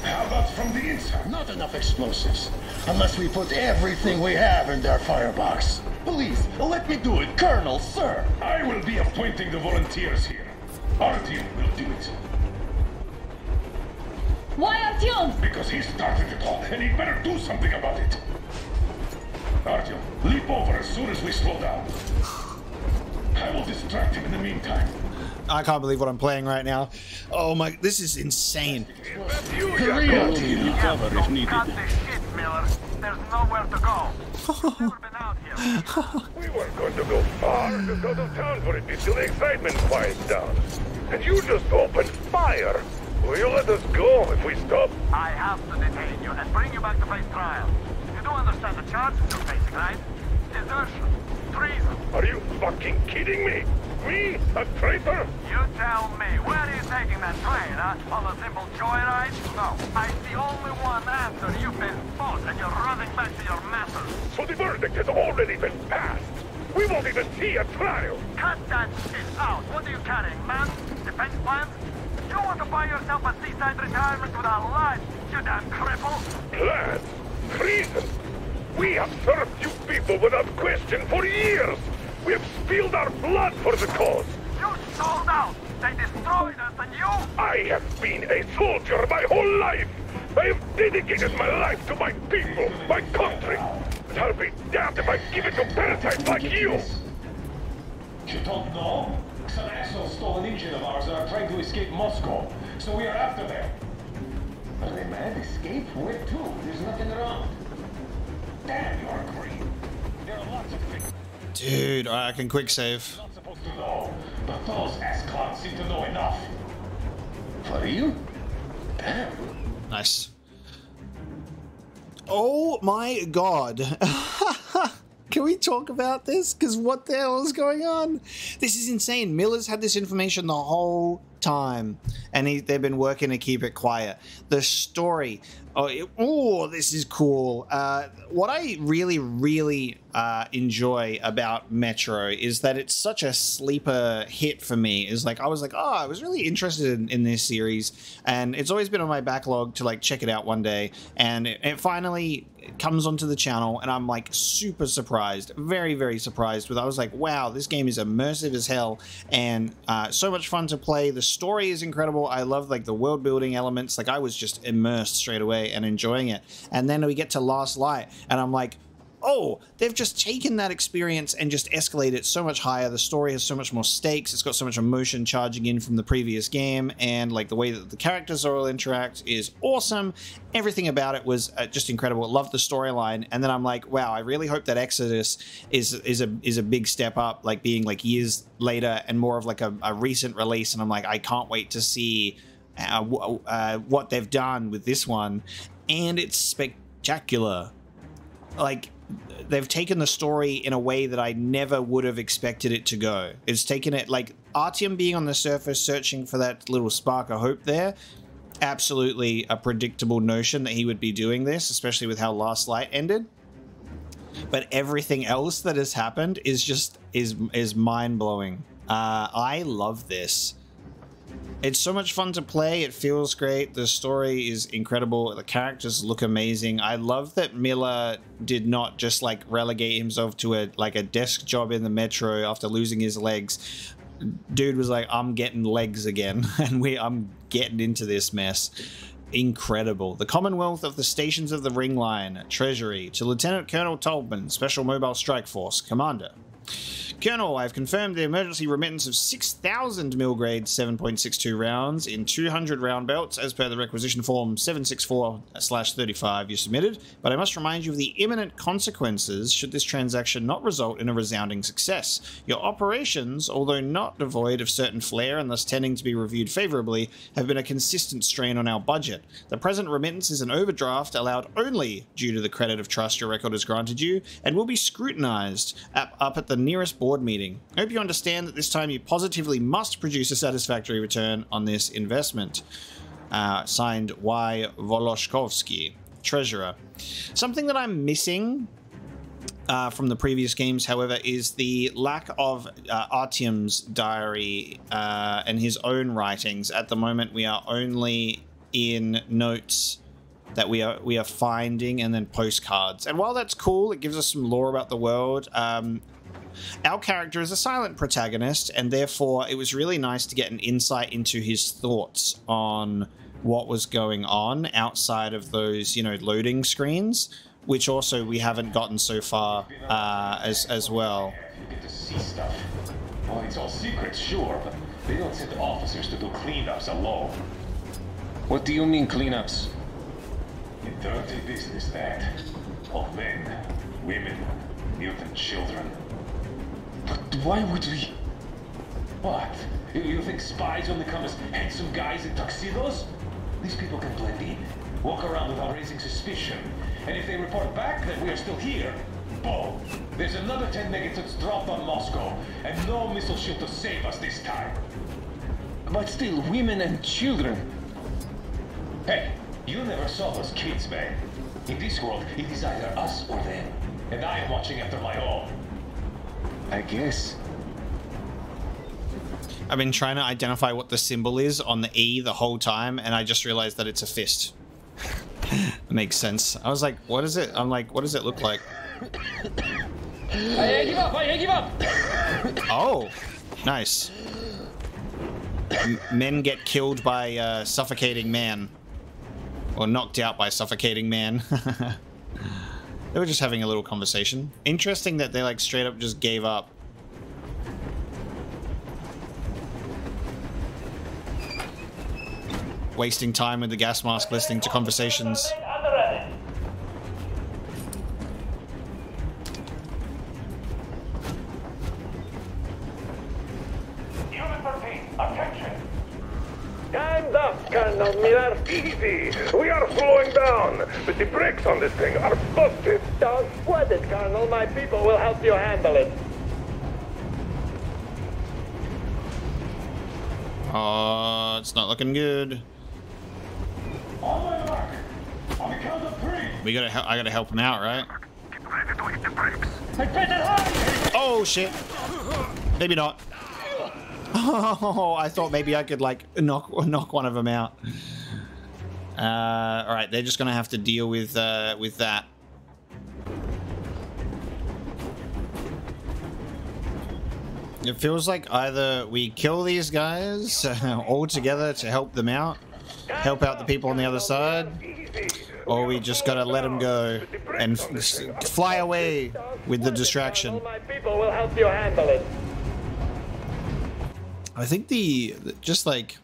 How about from the inside? not enough explosives. Unless we put everything we have in their firebox. Please, let me do it, Colonel, sir. I will be appointing the volunteers here. Artyom will do it. Why Artyom? Because he started it all, and he'd better do something about it. Artyom, leap over as soon as we slow down. I will distract him in the meantime. I can't believe what I'm playing right now. Oh my, this is insane. Korea. There's nowhere to go. We weren't going to go far, just out of town for it until the excitement quiets down. And you just opened fire. Will you let us go if we stop? I have to detain you and bring you back to face trial. You do understand the charges you're facing, right? Desertion, treason. Are you fucking kidding me? Me? A traitor? You tell me, where are you taking that train, huh? On a simple joyride? No, I see only one answer. You've been bought and you're running back to your masters. So the verdict has already been passed. We won't even see a trial. Cut that shit out. What are you carrying, man? Defense plans? You want to buy yourself a seaside retirement without life, you damn cripple? Plans? Treason? We have served you people without question for years. We have spilled our blood for the cause. You sold out. They destroyed us and you... I have been a soldier my whole life. I have dedicated my life to my people, my country. And I'll be damned if I give it to parasites like you. You don't know? Some assholes stole an engine of ours and are trying to escape Moscow. So we are after them. Are they mad? Escape? Where to? There's nothing around. Damn, you are green. There are lots of things Dude, alright, I can quick save. not supposed to know. But those ass clowns seem to know enough. For real? Damn. Nice. Oh my god. Can we talk about this? Because what the hell is going on? This is insane. Miller's had this information the whole time, and he, they've been working to keep it quiet. The story. Oh, it, oh this is cool. Uh, what I really, really uh, enjoy about Metro is that it's such a sleeper hit for me. Is like I was like, oh, I was really interested in, in this series, and it's always been on my backlog to like check it out one day, and it, it finally comes onto the channel, and I'm like super surprised, very, very surprised. With I was like, wow, this game is immersive as hell, and uh, so much fun to play. The story is incredible. I love like the world building elements. Like I was just immersed straight away and enjoying it. And then we get to Last Light, and I'm like, oh, they've just taken that experience and just escalated it so much higher. The story has so much more stakes. It's got so much emotion charging in from the previous game, and like the way that the characters all interact is awesome. Everything about it was uh, just incredible. Loved the storyline, and then I'm like, wow, I really hope that Exodus is is a is a big step up, like being like years later and more of like a, a recent release. And I'm like, I can't wait to see. Uh, uh, what they've done with this one, and it's spectacular. Like they've taken the story in a way that I never would have expected it to go. It's taken it like Artyom being on the surface searching for that little spark of hope there. Absolutely a predictable notion that he would be doing this, especially with how Last Light ended. But everything else that has happened is just is is mind blowing. Uh, I love this. It's so much fun to play. It feels great. The story is incredible. The characters look amazing. I love that Miller did not just like relegate himself to a like a desk job in the metro after losing his legs. Dude was like, "I'm getting legs again, and we I'm getting into this mess." Incredible. The Commonwealth of the Stations of the Ring Line, Treasury, to Lieutenant Colonel Tolman, Special Mobile Strike Force, Commander. Colonel, I've confirmed the emergency remittance of 6,000 mil grade 7.62 rounds in 200 round belts as per the requisition form 764-35 you submitted, but I must remind you of the imminent consequences should this transaction not result in a resounding success. Your operations, although not devoid of certain flair and thus tending to be reviewed favorably, have been a consistent strain on our budget. The present remittance is an overdraft allowed only due to the credit of trust your record has granted you and will be scrutinized up, up at the nearest board meeting. I hope you understand that this time you positively must produce a satisfactory return on this investment. Uh, signed Y. Voloshkovsky, Treasurer. Something that I'm missing uh, from the previous games, however, is the lack of uh, Artyom's diary uh, and his own writings. At the moment, we are only in notes that we are we are finding and then postcards. And while that's cool, it gives us some lore about the world. Um, our character is a silent protagonist, and therefore it was really nice to get an insight into his thoughts on what was going on outside of those, you know, loading screens, which also we haven't gotten so far uh, as as well. You get to see stuff. Well, it's all secrets, sure, but they don't send officers to do cleanups alone. What do you mean cleanups? A dirty business, that. Of men, women, mutant children. Why would we... What? You think spies only come as handsome guys in tuxedos? These people can blend in, walk around without raising suspicion. And if they report back that we are still here, boom! There's another 10 megatons dropped on Moscow, and no missile shield to save us this time. But still, women and children. Hey, you never saw those kids, man. In this world, it is either us or them. And I am watching after my own. I guess. I've been trying to identify what the symbol is on the E the whole time, and I just realized that it's a fist. it makes sense. I was like, what is it? I'm like, what does it look like? I give up! I give up! Oh, nice. M men get killed by uh, suffocating man. Or knocked out by suffocating man. They were just having a little conversation. Interesting that they like straight up just gave up. Wasting time with the gas mask listening to conversations. Calm up, Colonel Miller. Easy! We are slowing down, but the brakes on this thing are busted. Don't sweat it, Colonel. My people will help you handle it. Oh, it's not looking good. We gotta. hel- I gotta help him out, right? Oh shit! Maybe not. Oh, I thought maybe I could like knock knock one of them out. Uh, all right, they're just gonna have to deal with uh, with that. It feels like either we kill these guys all together to help them out, help out the people on the other side, or we just gotta let them go and fly away with the distraction. I think the just like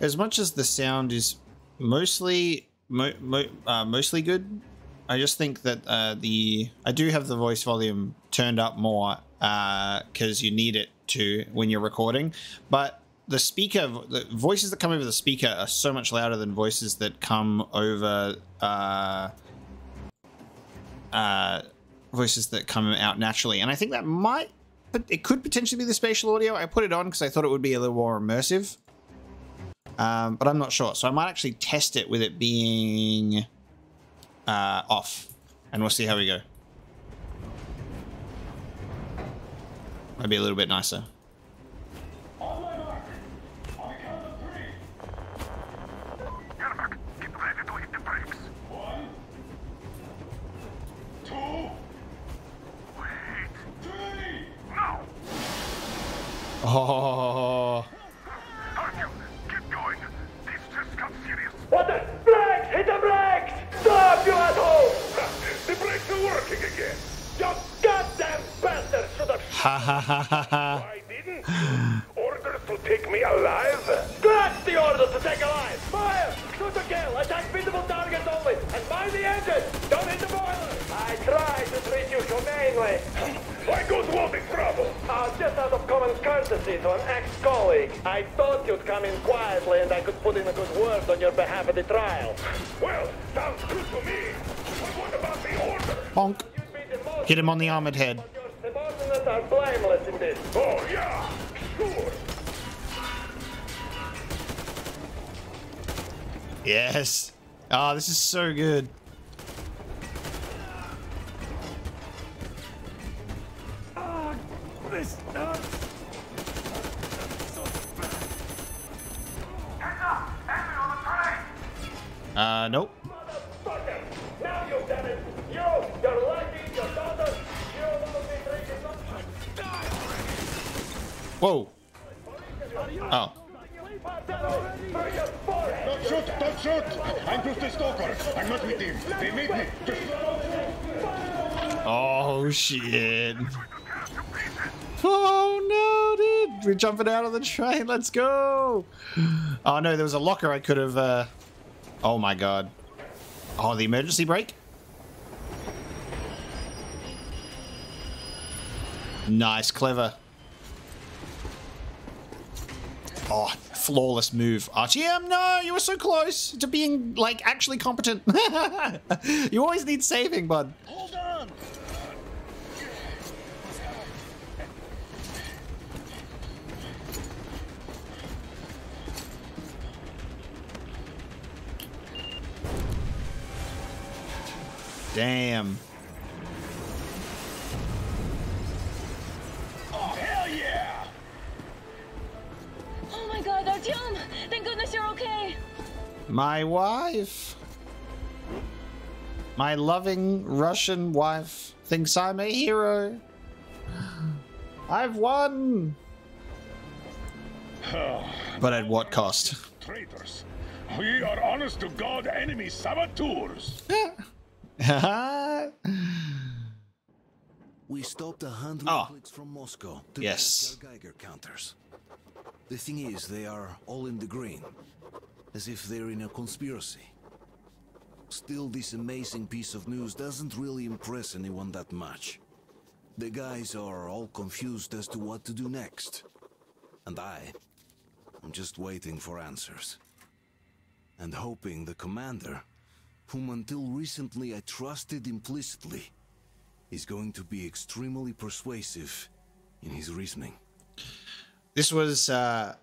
as much as the sound is mostly mo- mo- uh, mostly good, I just think that uh, the I do have the voice volume turned up more because you need it to when you're recording, but the speaker the voices that come over the speaker are so much louder than voices that come over uh, uh, voices that come out naturally, and I think that might but it could potentially be the spatial audio. I put it on because I thought it would be a little more immersive. Um, but I'm not sure. So I might actually test it with it being uh, off. And we'll see how we go. Might be a little bit nicer. Oh. What the? Brakes! Hit the brakes! Stop, you asshole! The brakes are working again. Goddamn bastard Ha ha ha ha ha. Orders to take me alive? That's the order to take a life! Fire! Shoot to kill! Attack visible targets only! And mind the engine! Don't hit the boiler! I tried to treat you humanely! Why goes all this trouble? Uh, just out of common courtesy to an ex-colleague. I thought you'd come in quietly and I could put in a good word on your behalf at the trial. Well, sounds good to me. But what about the order? Bonk. Hit him on the armored head. Are blameless in this. Oh, yeah, sure. Yes. Oh, this is so good. This, uh... Uh, nope. Now you've done it! You, your lady, your daughter, you will be treated Whoa. Oh. Don't shoot! Don't shoot! I'm just a stalker. I'm not with him. They made me. Just... Oh shit. Oh no, dude. We're jumping out of the train. Let's go. Oh no, there was a locker I could have uh Oh my god. Oh, the emergency brake? Nice, clever. Oh, flawless move. Artyom, no, you were so close to being, like, actually competent. you always need saving, bud. Hold on! Damn. Oh, hell yeah! Oh my god, Artyom! Thank goodness you're okay! My wife. My loving Russian wife thinks I'm a hero. I've won. But at what cost? Traitors. We are honest to God enemy saboteurs. We stopped a hundred Oh. clicks from Moscow to Yes. Geiger counters. The thing is, they are all in the green, as if they're in a conspiracy. Still, this amazing piece of news doesn't really impress anyone that much. The guys are all confused as to what to do next. And I, I'm just waiting for answers. and hoping the commander, whom until recently I trusted implicitly, is going to be extremely persuasive in his reasoning. This was uh,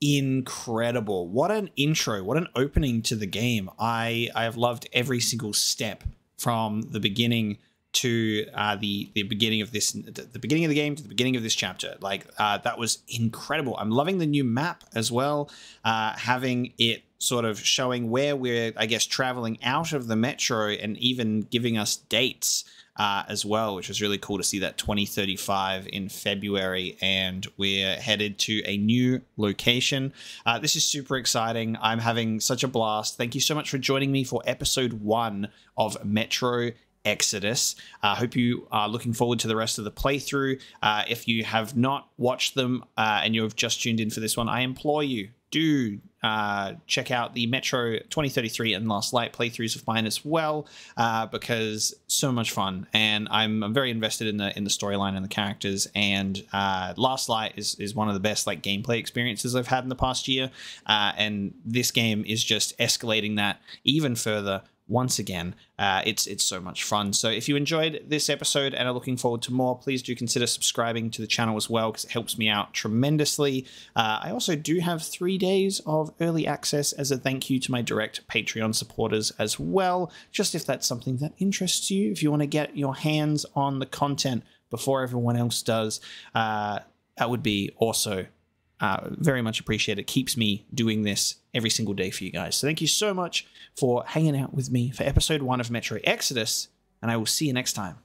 incredible. What an intro! What an opening to the game. I I have loved every single step from the beginning to uh, the the beginning of this the beginning of the game to the beginning of this chapter like uh, that was incredible i'm loving the new map as well uh, having it sort of showing where we're i guess traveling out of the metro and even giving us dates uh, as well, which was really cool to see that 2035 in February, and we're headed to a new location. Uh, this is super exciting. I'm having such a blast. Thank you so much for joining me for episode one of Metro Exodus. I uh, hope you are looking forward to the rest of the playthrough. Uh, if you have not watched them uh, and you have just tuned in for this one, I implore you do uh, check out the Metro 2033 and Last Light playthroughs of mine as well, uh, because so much fun, and I'm, I'm very invested in the in the storyline and the characters. And uh, Last Light is is one of the best like gameplay experiences I've had in the past year, and this game is just escalating that even further once again. Uh, it's it's so much fun. So if you enjoyed this episode and are looking forward to more, please do consider subscribing to the channel as well because it helps me out tremendously. Uh, I also do have three days of early access as a thank you to my direct Patreon supporters as well. Just if that's something that interests you, if you want to get your hands on the content before everyone else does, uh, that would be also uh, very much appreciate it. Keeps me doing this every single day for you guys. So thank you so much for hanging out with me for episode one of Metro Exodus, and I will see you next time.